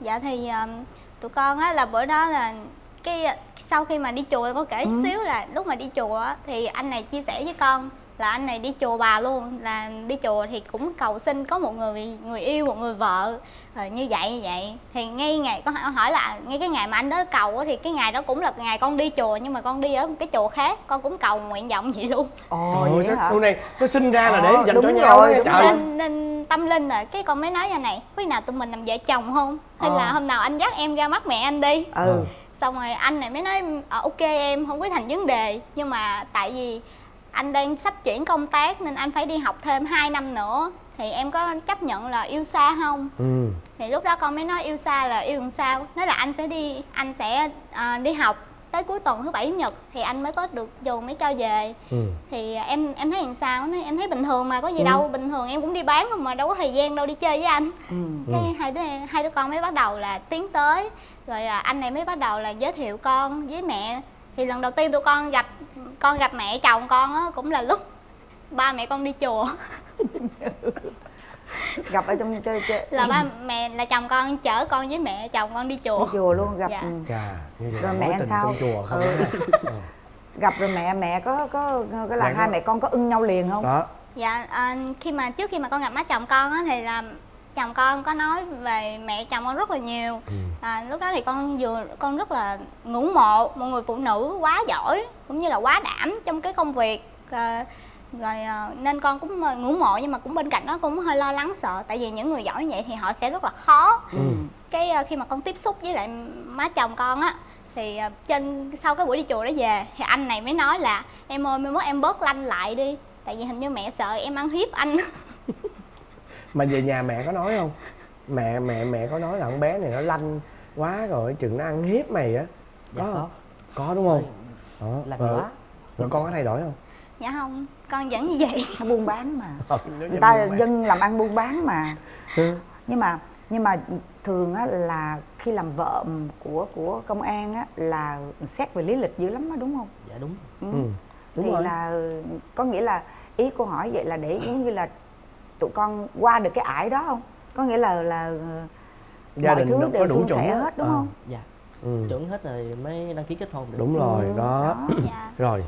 dạ thì um, tụi con á là bữa đó là cái sau khi mà đi chùa có kể chút xíu là lúc mà đi chùa á, thì anh này chia sẻ với con là anh này đi chùa bà luôn là đi chùa thì cũng cầu xin có một người người yêu một người vợ. Rồi như vậy như vậy. Thì ngay ngày con hỏi- hỏi là ngay cái ngày mà anh đó cầu á, thì cái ngày đó cũng là ngày con đi chùa nhưng mà con đi ở một cái chùa khác con cũng cầu nguyện vọng vậy luôn. Ồ Trời ơi, này nó sinh ra là để Ờ, dành cho nhau rồi, đúng trời nên nên tâm linh rồi cái con mới nói ra này khi nào tụi mình làm vợ chồng không? Hay Ờ. là hôm nào anh dắt em ra mắt mẹ anh đi. Ừ. Xong rồi anh này mới nói ờ, ok em không có thành vấn đề. Nhưng mà tại vì anh đang sắp chuyển công tác nên anh phải đi học thêm 2 năm nữa. Thì em có chấp nhận là yêu xa không? Ừ. Thì lúc đó con mới nói yêu xa là yêu làm sao? Nói là anh sẽ đi anh sẽ à, đi học tới cuối tuần thứ bảy chủ nhật thì anh mới có được trường mới cho về. Ừ. Thì em em thấy làm sao? Nói em thấy bình thường mà có gì đâu. Bình thường em cũng đi bán không mà đâu có thời gian đâu đi chơi với anh. Ừ. cái hai đứa hai đứa con mới bắt đầu là tiến tới. Rồi à, anh này mới bắt đầu là giới thiệu con với mẹ thì lần đầu tiên tụi con gặp con gặp mẹ chồng con á cũng là lúc ba mẹ con đi chùa gặp ở trong chơi chơi là ba mẹ là chồng con chở con với mẹ chồng con đi chùa chùa luôn gặp Dạ. ừ. chà như vậy Rồi mẹ sao? trong chùa không Ừ. gặp rồi mẹ mẹ có có cái là Mẹ có- hai mẹ con có ưng nhau liền không đó dạ à, khi mà trước khi mà con gặp má chồng con á thì là chồng con có nói về mẹ chồng con rất là nhiều. À, lúc đó thì con vừa con rất là ngưỡng mộ một người phụ nữ quá giỏi cũng như là quá đảm trong cái công việc à, rồi à, nên con cũng ờ, ngưỡng mộ nhưng mà cũng bên cạnh đó cũng hơi lo lắng sợ tại vì những người giỏi như vậy thì họ sẽ rất là khó. Ừ. cái ờ, khi mà con tiếp xúc với lại má chồng con á thì trên sau cái buổi đi chùa đó về thì anh này mới nói là em ơi mai mốt em bớt lanh lại đi tại vì hình như mẹ sợ em ăn hiếp anh mà về nhà mẹ có nói không? Mẹ mẹ mẹ có nói là con bé này nó lanh quá rồi chừng nó ăn hiếp mày á. Dạ có có. không? Có đúng không? Đó lành rồi, quá. Rồi con có thay đổi không? Dạ không con vẫn như vậy buôn bán mà. Ờ, người ta dân làm ăn buôn bán mà. Ừ. nhưng mà nhưng mà thường á là khi làm vợ của của công an á là xét về lý lịch dữ lắm đó đúng không? Dạ đúng. Ừ. ừ. đúng thì rồi. là có nghĩa là ý cô hỏi vậy là để giống như là tụi con qua được cái ải đó không? Có nghĩa là là gia mọi đình thứ đều có đủ suôn chuẩn sẻ hết đúng Ờ, không? Dạ. Ừ. chuẩn hết rồi mới đăng ký kết hôn được. Đúng rồi Ừ, đó. đó. dạ. Rồi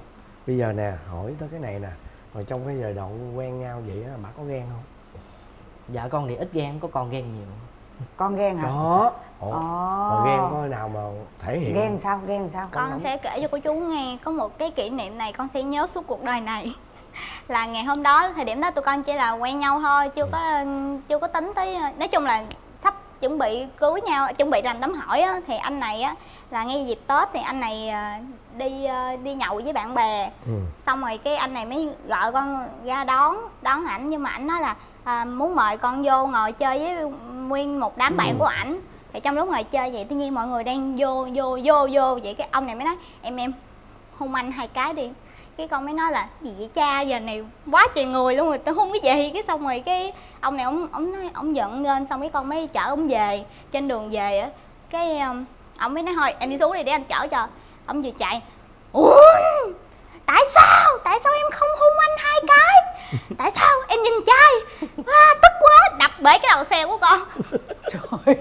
bây giờ nè hỏi tới cái này nè. Rồi trong cái giai đoạn quen nhau vậy á bà có ghen không? Dạ con thì ít ghen có con ghen nhiều. Con ghen hả? Đó. Ủa, Ồ. ghen có nào mà thể hiện? Ghen sao ghen sao? Con sẽ kể cho cô chú nghe có một cái kỷ niệm này con sẽ nhớ suốt cuộc đời này là ngày hôm đó thời điểm đó tụi con chỉ là quen nhau thôi chưa có chưa có tính tới nói chung là sắp chuẩn bị cưới nhau chuẩn bị làm tấm hỏi á, thì anh này á là ngay dịp tết thì anh này à, đi à, đi nhậu với bạn bè. Ừ. xong rồi cái anh này mới gọi con ra đón đón ảnh. Nhưng mà ảnh nói là à, muốn mời con vô ngồi chơi với nguyên một đám bạn của ảnh. Thì trong lúc ngồi chơi vậy tự nhiên mọi người đang vô vô vô vô vậy. Cái ông này mới nói em em hôn anh hai cái đi cái con mới nói là gì vậy cha? Giờ này quá trời người luôn rồi tao hôn cái gì. Cái xong rồi cái ông này ông ông nói ông giận lên xong cái con mới chở ông về trên đường về á. Cái ông mới nói thôi em đi xuống đi để anh chở cho. Ông vừa chạy ủa tại sao? Tại sao em không hôn anh hai cái? Tại sao em nhìn trai? À, tức quá. Đập bể cái đầu xe của con.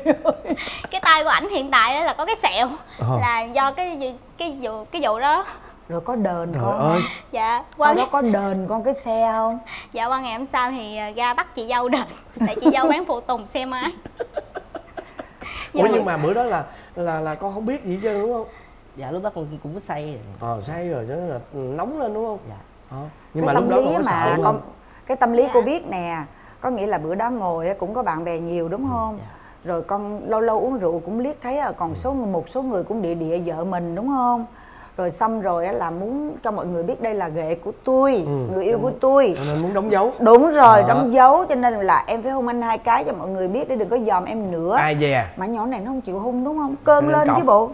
Cái tay của ảnh hiện tại á là có cái sẹo Ờ. là do cái cái vụ cái vụ đó rồi có đền trời con ơi. dạ sau qua đó có đền con cái xe không? Dạ qua ngày hôm sau thì à, ra bắt chị dâu đền tại chị dâu bán phụ tùng xe máy. Ủa nhưng mà bữa đó là là là con không biết gì chứ đúng không? Dạ lúc đó con cũng có say rồi. Ờ say rồi cho nên là nóng lên đúng không? Dạ. Ờ. nhưng cái mà tâm lúc đó lý con có mà sợ con không? cái tâm lý Dạ. cô biết nè có nghĩa là bữa đó ngồi á, cũng có bạn bè nhiều đúng không? Dạ. rồi con lâu lâu uống rượu cũng liếc thấy à, còn số một số người cũng địa địa vợ mình đúng không rồi xong rồi á, là muốn cho mọi người biết đây là ghệ của tôi Ừ. người yêu của tôi. Cho nên muốn đóng dấu. Đúng rồi Đó. đóng dấu cho nên là em phải hôn anh hai cái cho mọi người biết để đừng có dòm em nữa. Ai về mà nhỏ này nó không chịu hôn đúng không? Cơn lên cọc. chứ bộ.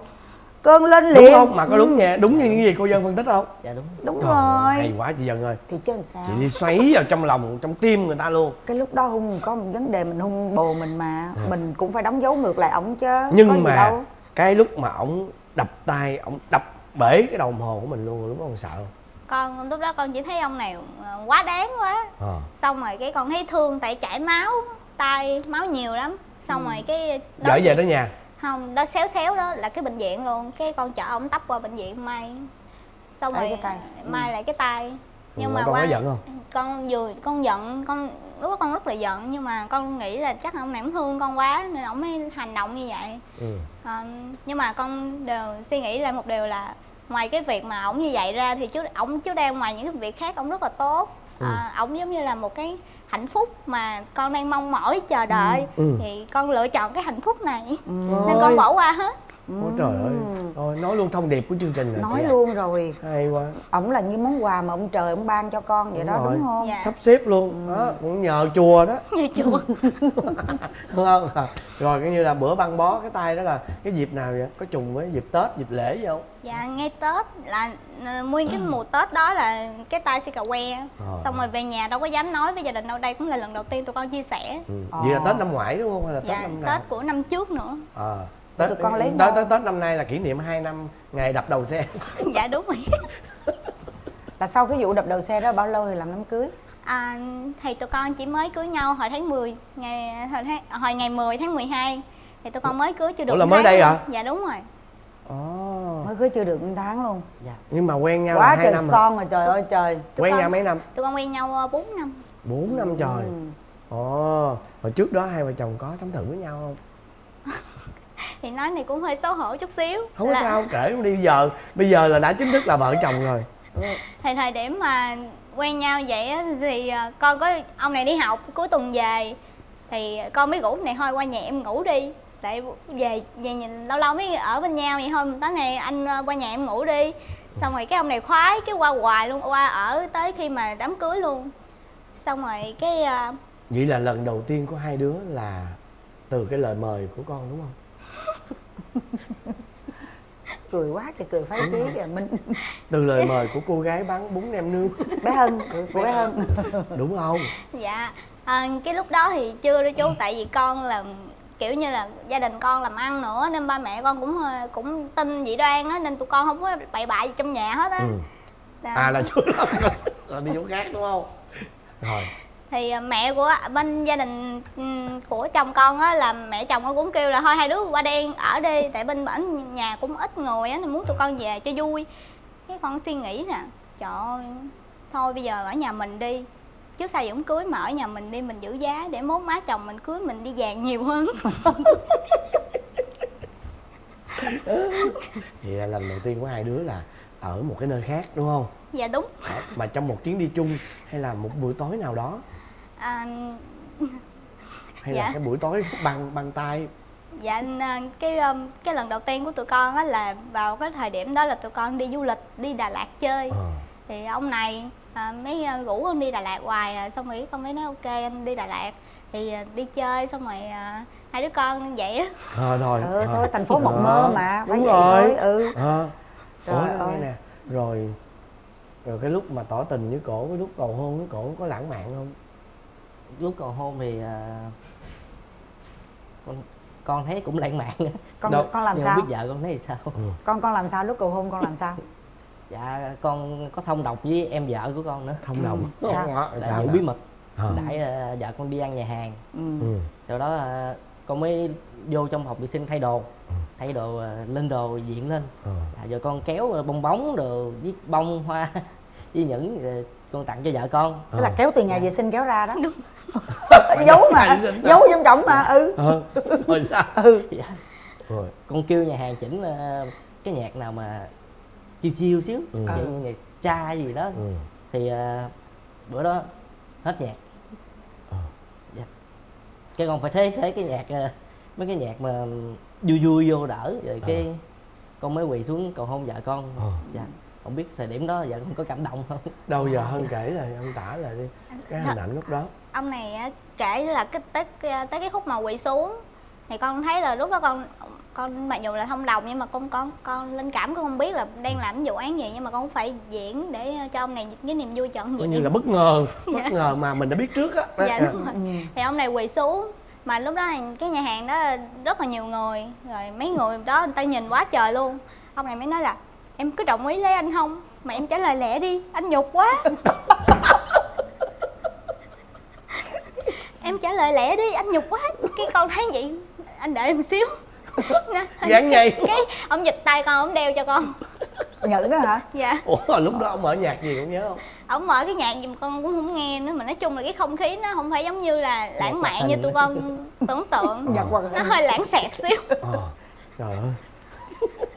Cơn lên đúng liền. không? Mà có đúng nha đúng như những gì cô dân phân tích không? Dạ đúng. Đúng Trời rồi. hay quá chị dân ơi. Thì chứ làm sao? Chị xoáy vào trong lòng trong tim người ta luôn. Cái lúc đó hung có một vấn đề mình hung bồ mình mà. Mình cũng phải đóng dấu ngược lại ổng chứ. Có nhưng gì mà đâu. cái lúc mà ổng đập tay ổng đập bể cái đồng hồ của mình luôn lúc đó con sợ. Không con lúc đó con chỉ thấy ông này ờ, quá đáng quá. Ờ. Xong rồi cái con thấy thương tại chảy máu tay máu nhiều lắm. Xong rồi cái đó về tới nhà. Không đó xéo xéo đó là cái bệnh viện luôn. Cái con chở ông tấp qua bệnh viện may. Xong Lấy rồi cái tay. may lại cái tay. Nhưng Ừ, mà con qua có giận không? con vừa con giận con lúc đó con rất là giận nhưng mà con nghĩ là chắc ông này cũng thương con quá nên ông mới hành động như vậy. Ừ. Ờ, nhưng mà con đều suy nghĩ lại một điều là ngoài cái việc mà ổng như vậy ra thì trước ổng trước đây ngoài những cái việc khác ổng rất là tốt. À, ổng giống như là một cái hạnh phúc mà con đang mong mỏi chờ đợi. Ừ. thì con lựa chọn cái hạnh phúc này. Ừ. nên con bỏ qua hết ôi trời ơi. Ôi, nói luôn thông điệp của chương trình rồi nói luôn rồi. Hay quá. Ổng là như món quà mà ông trời ông ban cho con vậy đó rồi. đúng không? Dạ. sắp xếp luôn. Đó cũng nhờ chùa đó. Như chùa. Đúng không? À, rồi coi như là bữa băng bó cái tay đó là cái dịp nào vậy? Có trùng với dịp tết dịp lễ gì không? Dạ ngay tết là ờ, nguyên cái mùa tết đó là cái tay xi cà que. Ờ. xong rồi về nhà đâu có dám nói với gia đình đâu. Đây cũng là lần đầu tiên tụi con chia sẻ. Ừ. Ờ. vậy là tết năm ngoái đúng không? Hay là tết dạ năm nào? Tết của năm trước nữa. Ờ. tết Tụi con lấy tết, tết tết năm nay là kỷ niệm 2 năm ngày đập đầu xe. Dạ đúng rồi. Là sau cái vụ đập đầu xe đó bao lâu thì làm đám cưới? À, thì tụi con chỉ mới cưới nhau hồi tháng 10 ngày hồi, tháng, hồi ngày 10 tháng 12 thì tụi con mới cưới chưa được Ủa là mới tháng đây hả? dạ đúng rồi. Ồ. mới cưới chưa được một tháng luôn. Dạ. Nhưng mà quen nhau quá là hai trời năm son rồi trời ơi trời. Tụi quen con- nhau mấy năm? tụi con quen nhau 4 năm. 4 năm trời. Ừ. ồ. Hồi trước đó hai vợ chồng có sống thử với nhau không thì nói này cũng hơi xấu hổ chút xíu. Không có Là- sao kể đi giờ bây giờ là đã chính thức là vợ chồng rồi. Thì thời điểm mà quen nhau vậy á, thì ờ, con có ông này đi học cuối tuần về thì con mới rủ này thôi qua nhà em ngủ đi. Tại về về nhìn lâu lâu mới ở bên nhau vậy thôi. Tối này anh ờ, qua nhà em ngủ đi. Xong rồi cái ông này khoái cái qua hoài luôn qua ở tới khi mà đám cưới luôn. Xong rồi cái ờ, vậy là lần đầu tiên của hai đứa là từ cái lời mời của con đúng không cười quá trời cười phái chí kìa minh từ lời mời của cô gái bán bún nem nướng. Bé hân của bé hân. Đúng không? Dạ à, cái lúc đó thì chưa đó chú tại vì con là kiểu như là gia đình con làm ăn nữa nên ba mẹ con cũng hơi- cũng tin dị đoan á nên tụi con không có bậy bạ gì trong nhà hết á. Ừ. Dạ. à là chú là đi chỗ khác đúng không? Rồi thì à, mẹ của bên gia đình ừm, của chồng con á là mẹ chồng con cũng kêu là thôi hai đứa qua đây ở đi tại bên bển nhà cũng ít người á nên muốn tụi con về cho vui. Cái con suy nghĩ nè trời ơi thôi bây giờ ở nhà mình đi trước sau gì cũng cưới mà ở nhà mình đi mình giữ giá để mốt má chồng mình cưới mình đi vàng nhiều hơn. Vậy là lần đầu tiên của hai đứa là ở một cái nơi khác đúng không? Dạ đúng. Mà trong một chuyến đi chung hay là một buổi tối nào đó à, hay Dạ. là cái buổi tối băng băng tay? Dạ à, cái um, cái lần đầu tiên của tụi con á là vào cái thời điểm đó là tụi con đi du lịch đi Đà Lạt chơi. Ờ. Thì ông này à, mới à, rủ con đi Đà Lạt hoài à, xong rồi con mới nói ok anh đi Đà Lạt. Thì à, đi chơi xong rồi à, hai đứa con vậy á. Ờ rồi. Ừ ờ. thôi thành phố mộng Ờ, mơ mà phải đúng rồi. thôi ừ. Ờ. Trời Ủa, ơi. nè rồi rồi cái lúc mà tỏ tình với cổ cái lúc cầu hôn với cổ có lãng mạn không lúc cầu hôn thì à, con con thấy cũng lãng mạn con Đâu, con làm nhưng sao? không biết vợ con thấy sao. Con con làm sao? Lúc cầu hôn con làm sao? Dạ con có thông độc với em vợ của con nữa. Thông đồng? Sao? là sao bí mật. Ờ. đãi à, vợ con đi ăn nhà hàng. Ừ. ừ. sau đó à, con mới vô trong phòng vệ sinh thay đồ. Thay đồ à, lên đồ diện lên. Ờ. à, rồi con kéo à, bong bóng đồ với bông hoa với những à, con tặng cho vợ con. Tức là Ờ. kéo từ nhà vệ sinh kéo ra đó. Giấu mà giấu trong trọng mà ừ. Ờ. Rồi sao? Ừ. Dạ. rồi. Con kêu nhà hàng chỉnh à, cái nhạc nào mà chiêu chiêu xíu Ừ. dạng như nhạc cha gì đó. Ừ. thì à, bữa đó hết nhạc. Ờ. dạ. cái con phải thế thế cái nhạc mấy cái nhạc mà vui vui vô đỡ rồi cái con mới quỳ xuống cầu hôn vợ con. Ờ. dạ không biết thời điểm đó vợ con có cảm động không? Đâu giờ hơn kể lại hơn tả lại đi. Cái hình ảnh lúc đó. Ông này á, kể là cái tới cái- tới cái khúc mà quỳ xuống. Thì con thấy là lúc đó con con mặc dù là thông đồng nhưng mà con con con linh cảm con không biết là đang làm vụ án gì nhưng mà con cũng phải diễn để cho ông này cái niềm vui trọn coi như vẹn là bất ngờ. Dạ. bất ngờ mà mình đã biết trước á. Dạ đúng rồi. Thì ông này quỳ xuống. Mà lúc đó là cái nhà hàng đó rất là nhiều người. Rồi mấy người đó người ta nhìn quá trời luôn. Ông này mới nói là em cứ đồng ý lấy anh không? Mà em trả lời lẹ đi anh nhục quá. Em trả lời lẹ đi anh nhục quá. Cái con thấy vậy anh đợi em một xíu gắn ngay cái ông giật tay con ông đeo cho con. Nhẫn đó hả? Dạ. Ủa lúc đó ông mở nhạc gì cũng nhớ không? Ông mở cái nhạc gì mà con cũng không nghe nữa mà nói chung là cái không khí nó không phải giống như là lãng mạn như tụi con tưởng tượng. Nó hơi lãng xẹt xíu. Ờ trời ơi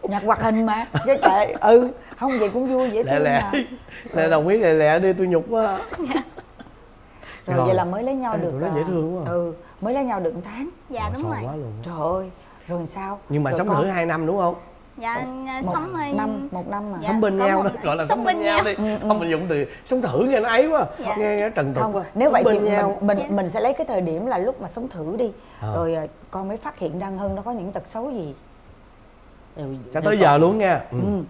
nhạc hoạt hình mà. Cái kệ. Ừ không vậy cũng vui dễ lẹ thương lẹ mà. Lẹ đồng ý lẹ lẹ đi tôi nhục quá. Rồi, Rồi. vậy là mới lấy nhau Ê, được tụi nó à, dễ thương quá. à. ừ mới lấy nhau được một tháng. Dạ đúng rồi. quá luôn trời ơi rồi sao? Nhưng mà Rồi sống con- thử 2 năm đúng không? Dạ à, một sống hơi năm một năm mà. Dạ, sống bên nhau một- đó gọi là sống sống bên bên nhau nhau. đi. Ừ, ừ. không mình dùng từ sống thử nghe nó ấy quá Dạ. nghe nó trần tục không quá. nếu Sống vậy bên thì nhau. mình mình, Dạ. mình sẽ lấy cái thời điểm là lúc mà sống thử đi. Ờ. rồi à, con mới phát hiện đăng hân nó có những tật xấu gì cho tới con- giờ luôn nha ừ. ừ.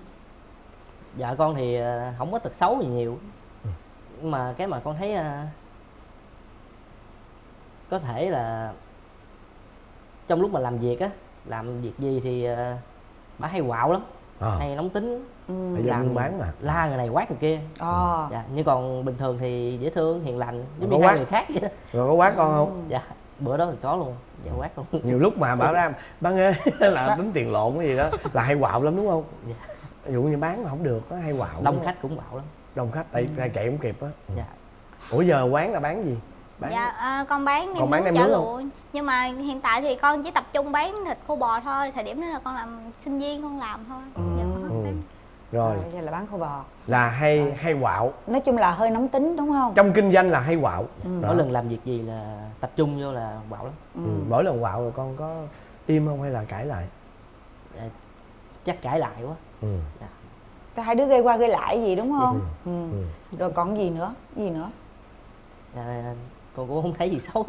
dạ con thì ờ, không có tật xấu gì nhiều Ừ. nhưng mà cái mà con thấy ờ, có thể là trong lúc mà làm việc á làm việc gì thì ờ, bà hay quạo lắm Ờ. hay nóng tính Ừ. Buôn bán mà la người này quát người kia Ờ. dạ nhưng còn bình thường thì dễ thương hiền lành giống Có như quát. hai người khác vậy đó rồi có quát con không dạ bữa đó thì có luôn dạ quát luôn nhiều lúc mà bảo ra bán ơi là tính tiền lộn cái gì đó là hay quạo lắm đúng không? Dạ. ví dụ như bán mà không được nó hay quạo đông không? khách cũng bạo lắm. Đông khách tại tại chạy không kịp á. Ừ. dạ. Ủa giờ quán là bán gì? Bán Dạ à, con bán nem Con bán nem chả nướng lụa. Nhưng mà hiện tại thì con chỉ tập trung bán thịt khô bò thôi Thời điểm đó là con làm sinh viên con làm thôi. Dạ, con không Ừ. rồi. Giờ là bán khô bò. Là hay hay quạo. Nói chung là hơi nóng tính đúng không? Trong kinh doanh là hay quạo. Ừ. Đó. mỗi lần làm việc gì là tập trung vô là bạo lắm. Ừ. mỗi lần quạo rồi con có im không hay là cãi lại? Dạ, chắc cãi lại quá. Ừ. dạ. Cái hai đứa gây qua gây lại gì đúng không? Ừ. Ừ. rồi còn gì nữa? Gì nữa? Dạ, con cũng không thấy gì xấu.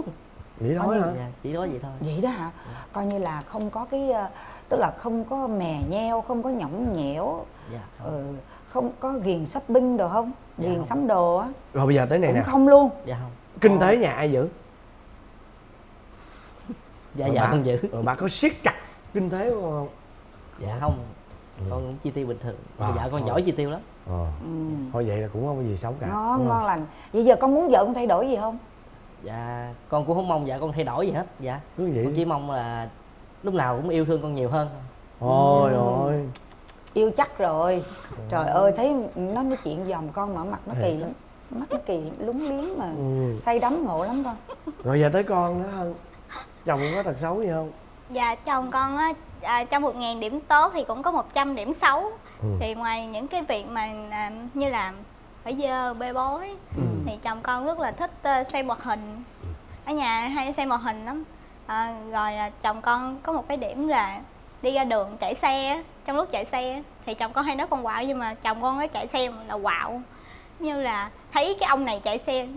Nghĩ thôi hả? dạ, chỉ nói vậy thôi. Vậy đó hả? Coi như là không có cái ờ, tức là không có mè nheo không có nhõng nhẽo dạ không. ừ, không có ghiền shopping đồ không? Dạ ghiền không. sắm đồ á. Rồi bây giờ tới này cũng nè không luôn. Dạ không. Kinh tế nhà ai giữ? Dạ dạ không giữ. rồi bà có siết chặt kinh tế không? Dạ không. Con cũng chi tiêu bình thường. À, dạ con thôi. giỏi chi tiêu lắm. Ờ. Ừ. thôi vậy là cũng không có gì xấu cả ngon ngon lành. Vậy giờ con muốn vợ con thay đổi gì không? Dạ con cũng không mong dạ con thay đổi gì hết. Dạ. Cứ vậy. Con chỉ mong là lúc nào cũng yêu thương con nhiều hơn. Ôi ôi yêu chắc rồi. Trời ơi. thấy nó nói chuyện dòm con mở mặt nó kỳ lắm. Mắt nó kỳ lúng liếng mà ừ. say đắm ngộ lắm con. Rồi giờ tới con nữa hơn chồng có tật xấu gì không? Dạ chồng con á à, trong một ngàn điểm tốt thì cũng có 100 điểm xấu. Ừ. Thì ngoài những cái việc mà à, như là phải dơ bê bối Ừ. Thì chồng con rất là thích ờ, xem hoạt hình. Ở nhà hay xem hoạt hình lắm. À, Rồi à, chồng con có một cái điểm là đi ra đường chạy xe Trong lúc chạy xe thì chồng con hay nói con quạo Nhưng mà chồng con có chạy xe là quạo. Như là thấy cái ông này chạy xe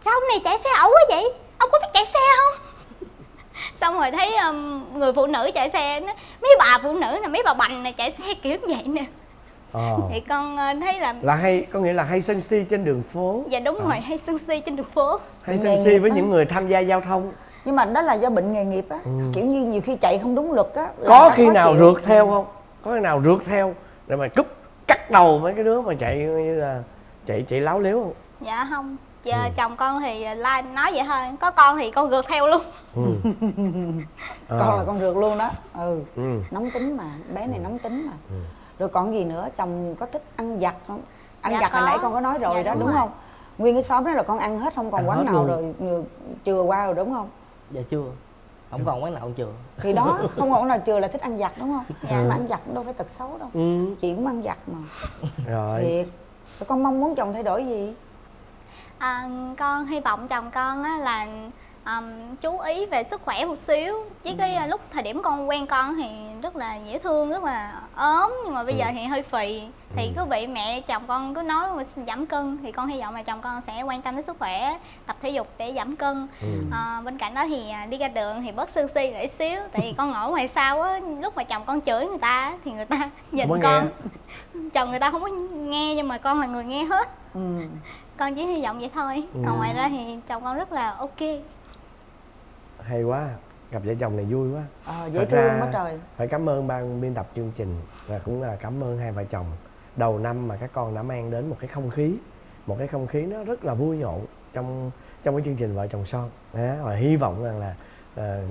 Sao ông này chạy xe ẩu quá vậy? Ông có biết chạy xe không? Xong rồi thấy um, người phụ nữ chạy xe nó mấy bà phụ nữ này mấy bà bành này chạy xe kiểu vậy nè. Ờ. Thì con ờ, thấy là là hay có nghĩa là hay sân si trên đường phố. Dạ đúng rồi hay sân si trên đường phố. Hay sân si với những người tham gia giao thông. Nhưng mà đó là do bệnh nghề nghiệp á. Kiểu như nhiều khi chạy không đúng luật á là Ừ. có khi nào chịu. rượt theo không có khi nào rượt theo rồi mà cúp cắt đầu mấy cái đứa mà chạy như là chạy chạy láo liếu không dạ không giờ Ừ. chồng con thì la nói vậy thôi có con thì con gượt theo luôn ừ. con Ờ. là con rượt luôn đó ừ ừ. nóng tính mà bé này nóng tính mà rồi còn gì nữa chồng có thích ăn giặt không ăn Dạ giặt hồi có. nãy con có nói rồi Dạ, đó đúng đúng, rồi. không nguyên cái xóm đó là con ăn hết không còn Ăn quán nào luôn. rồi chừa qua rồi đúng không dạ chưa không còn quán nào chưa thì đó không còn quán nào chừa là thích ăn giặt đúng không? Dạ. mà ăn giặt cũng đâu phải tật xấu đâu. Ừ. chị cũng ăn giặt mà. Rồi. Thiệt. Rồi con mong muốn chồng thay đổi gì? À, con hy vọng chồng con á là um, chú ý về sức khỏe một xíu. Chứ cái uh, lúc thời điểm con quen con thì rất là dễ thương rất là ốm. Nhưng mà bây giờ thì hơi phì. Thì cứ bị mẹ chồng con cứ nói mà giảm cân thì con hy vọng là chồng con sẽ quan tâm đến sức khỏe tập thể dục để giảm cân. À, bên cạnh đó thì à, đi ra đường thì bớt sân si lại xíu tại vì con ngồi ngoài sau á lúc mà chồng con chửi người ta thì người ta nhìn con. Chồng người ta không có nghe nhưng mà con là người nghe hết. Ừ. con chỉ hy vọng vậy thôi. Ừ. còn ngoài ra thì chồng con rất là ok hay quá gặp vợ chồng này vui quá. Ờ, dễ Thật thương quá trời. phải cảm ơn ban biên tập chương trình và cũng là cảm ơn hai vợ chồng. Đầu năm mà các con đã mang đến một cái không khí một cái không khí nó rất là vui nhộn trong trong cái chương trình vợ chồng son. Đó, và hy vọng rằng là ờ,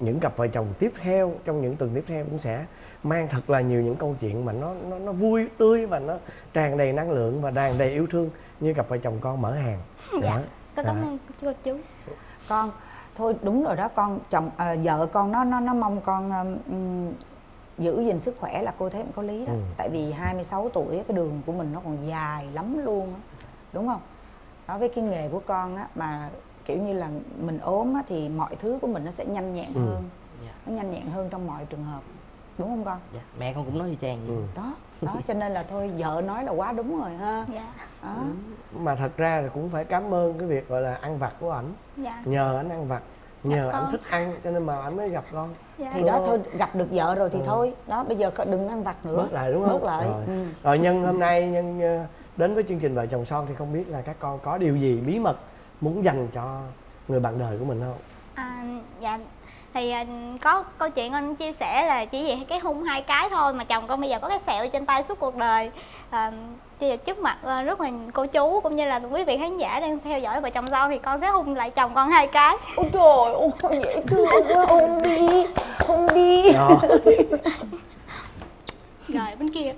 những cặp vợ chồng tiếp theo trong những tuần tiếp theo cũng sẽ mang thật là nhiều những câu chuyện mà nó nó nó vui tươi và nó tràn đầy năng lượng và tràn đầy yêu thương như cặp vợ chồng con mở hàng. Dạ. Đó. có cảm ơn cô chú. Con thôi đúng rồi đó con chồng à, vợ con nó nó nó mong con um, giữ gìn sức khỏe là cô thấy cũng có lý đó Ừ. tại vì 26 tuổi cái đường của mình nó còn dài lắm luôn á đúng không đó với cái nghề của con á mà kiểu như là mình ốm á, thì mọi thứ của mình nó sẽ nhanh nhẹn Ừ. hơn Dạ. nó nhanh nhẹn hơn trong mọi trường hợp đúng không con dạ. mẹ con cũng nói như chàng vậy Ừ. đó đó cho nên là thôi vợ nói là quá đúng rồi ha dạ đó mà thật ra là cũng phải cảm ơn cái việc gọi là ăn vặt của ảnh. Dạ. Nhờ ảnh ăn vặt nhờ ảnh thích ăn cho nên mà ảnh mới gặp con. Dạ. Thì đó thôi gặp được vợ rồi thì thôi. Đó bây giờ đừng ăn vặt nữa. Bớt lại đúng không? Bớt lại. Rồi, ừ. rồi nhân hôm nay nhân ờ, đến với chương trình vợ chồng son thì không biết là các con có điều gì bí mật muốn dành cho người bạn đời của mình không? À, dạ. Thì à, có câu chuyện con chia sẻ là chỉ vì cái hung hai cái thôi mà chồng con bây giờ có cái sẹo trên tay suốt cuộc đời. À, thì trước mặt à, rất là cô chú cũng như là quý vị khán giả đang theo dõi vợ chồng son thì con sẽ hung lại chồng con hai cái. Ôi trời ơi dễ thương quá. Ôm đi ôm đi. Rồi rồi bên kia.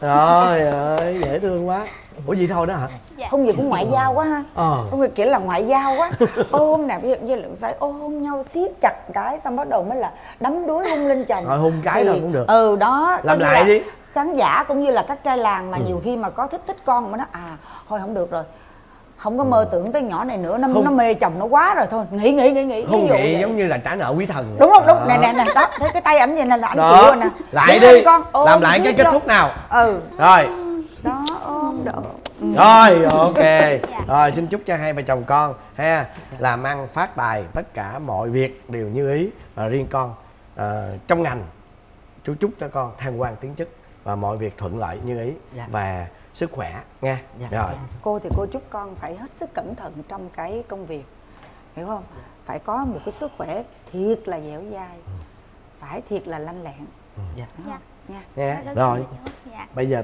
Trời ơi dễ thương quá. Ủa gì thôi đó hả? Dạ. Không gì cũng ngoại giao quá ha. Ờ. Không kiểu là ngoại giao quá. Ôm nè ví dụ như là phải ôm nhau siết chặt cái xong bắt đầu mới là đấm đuối hung lên chồng. Rồi hung cái Thì- thôi cũng được. ừ đó Làm lại là đi. Khán giả cũng như là các trai làng mà Ừ. nhiều khi mà có thích thích con mà nó à thôi không được rồi. Không có mơ tưởng tới nhỏ này nữa nó Hung. nó mê chồng nó quá rồi thôi. Nghỉ hung Ví dụ nghị vậy. giống như là trả nợ quý thần. Đúng không? Đúng. Nè nè nè đó. thấy cái tay ảnh vậy nè là ảnh chịu đó rồi nè. Lại lên đi. con. Ôm làm lại cái kết thúc nào. Ừ. Rồi. Đó ôm đỡ rồi ok. Rồi xin chúc cho hai vợ chồng con ha làm ăn phát tài tất cả mọi việc đều như ý. Và riêng con ờ, trong ngành chú chúc cho con thăng quan tiến chức và mọi việc thuận lợi như ý. Dạ. và sức khỏe nha. Dạ. rồi. Cô thì cô chúc con phải hết sức cẩn thận trong cái công việc hiểu không? Phải có một cái sức khỏe thiệt là dẻo dai phải thiệt là lanh lẹn. Dạ. Đúng không? nha. Nha. Dạ, rồi. Dạ. Bây giờ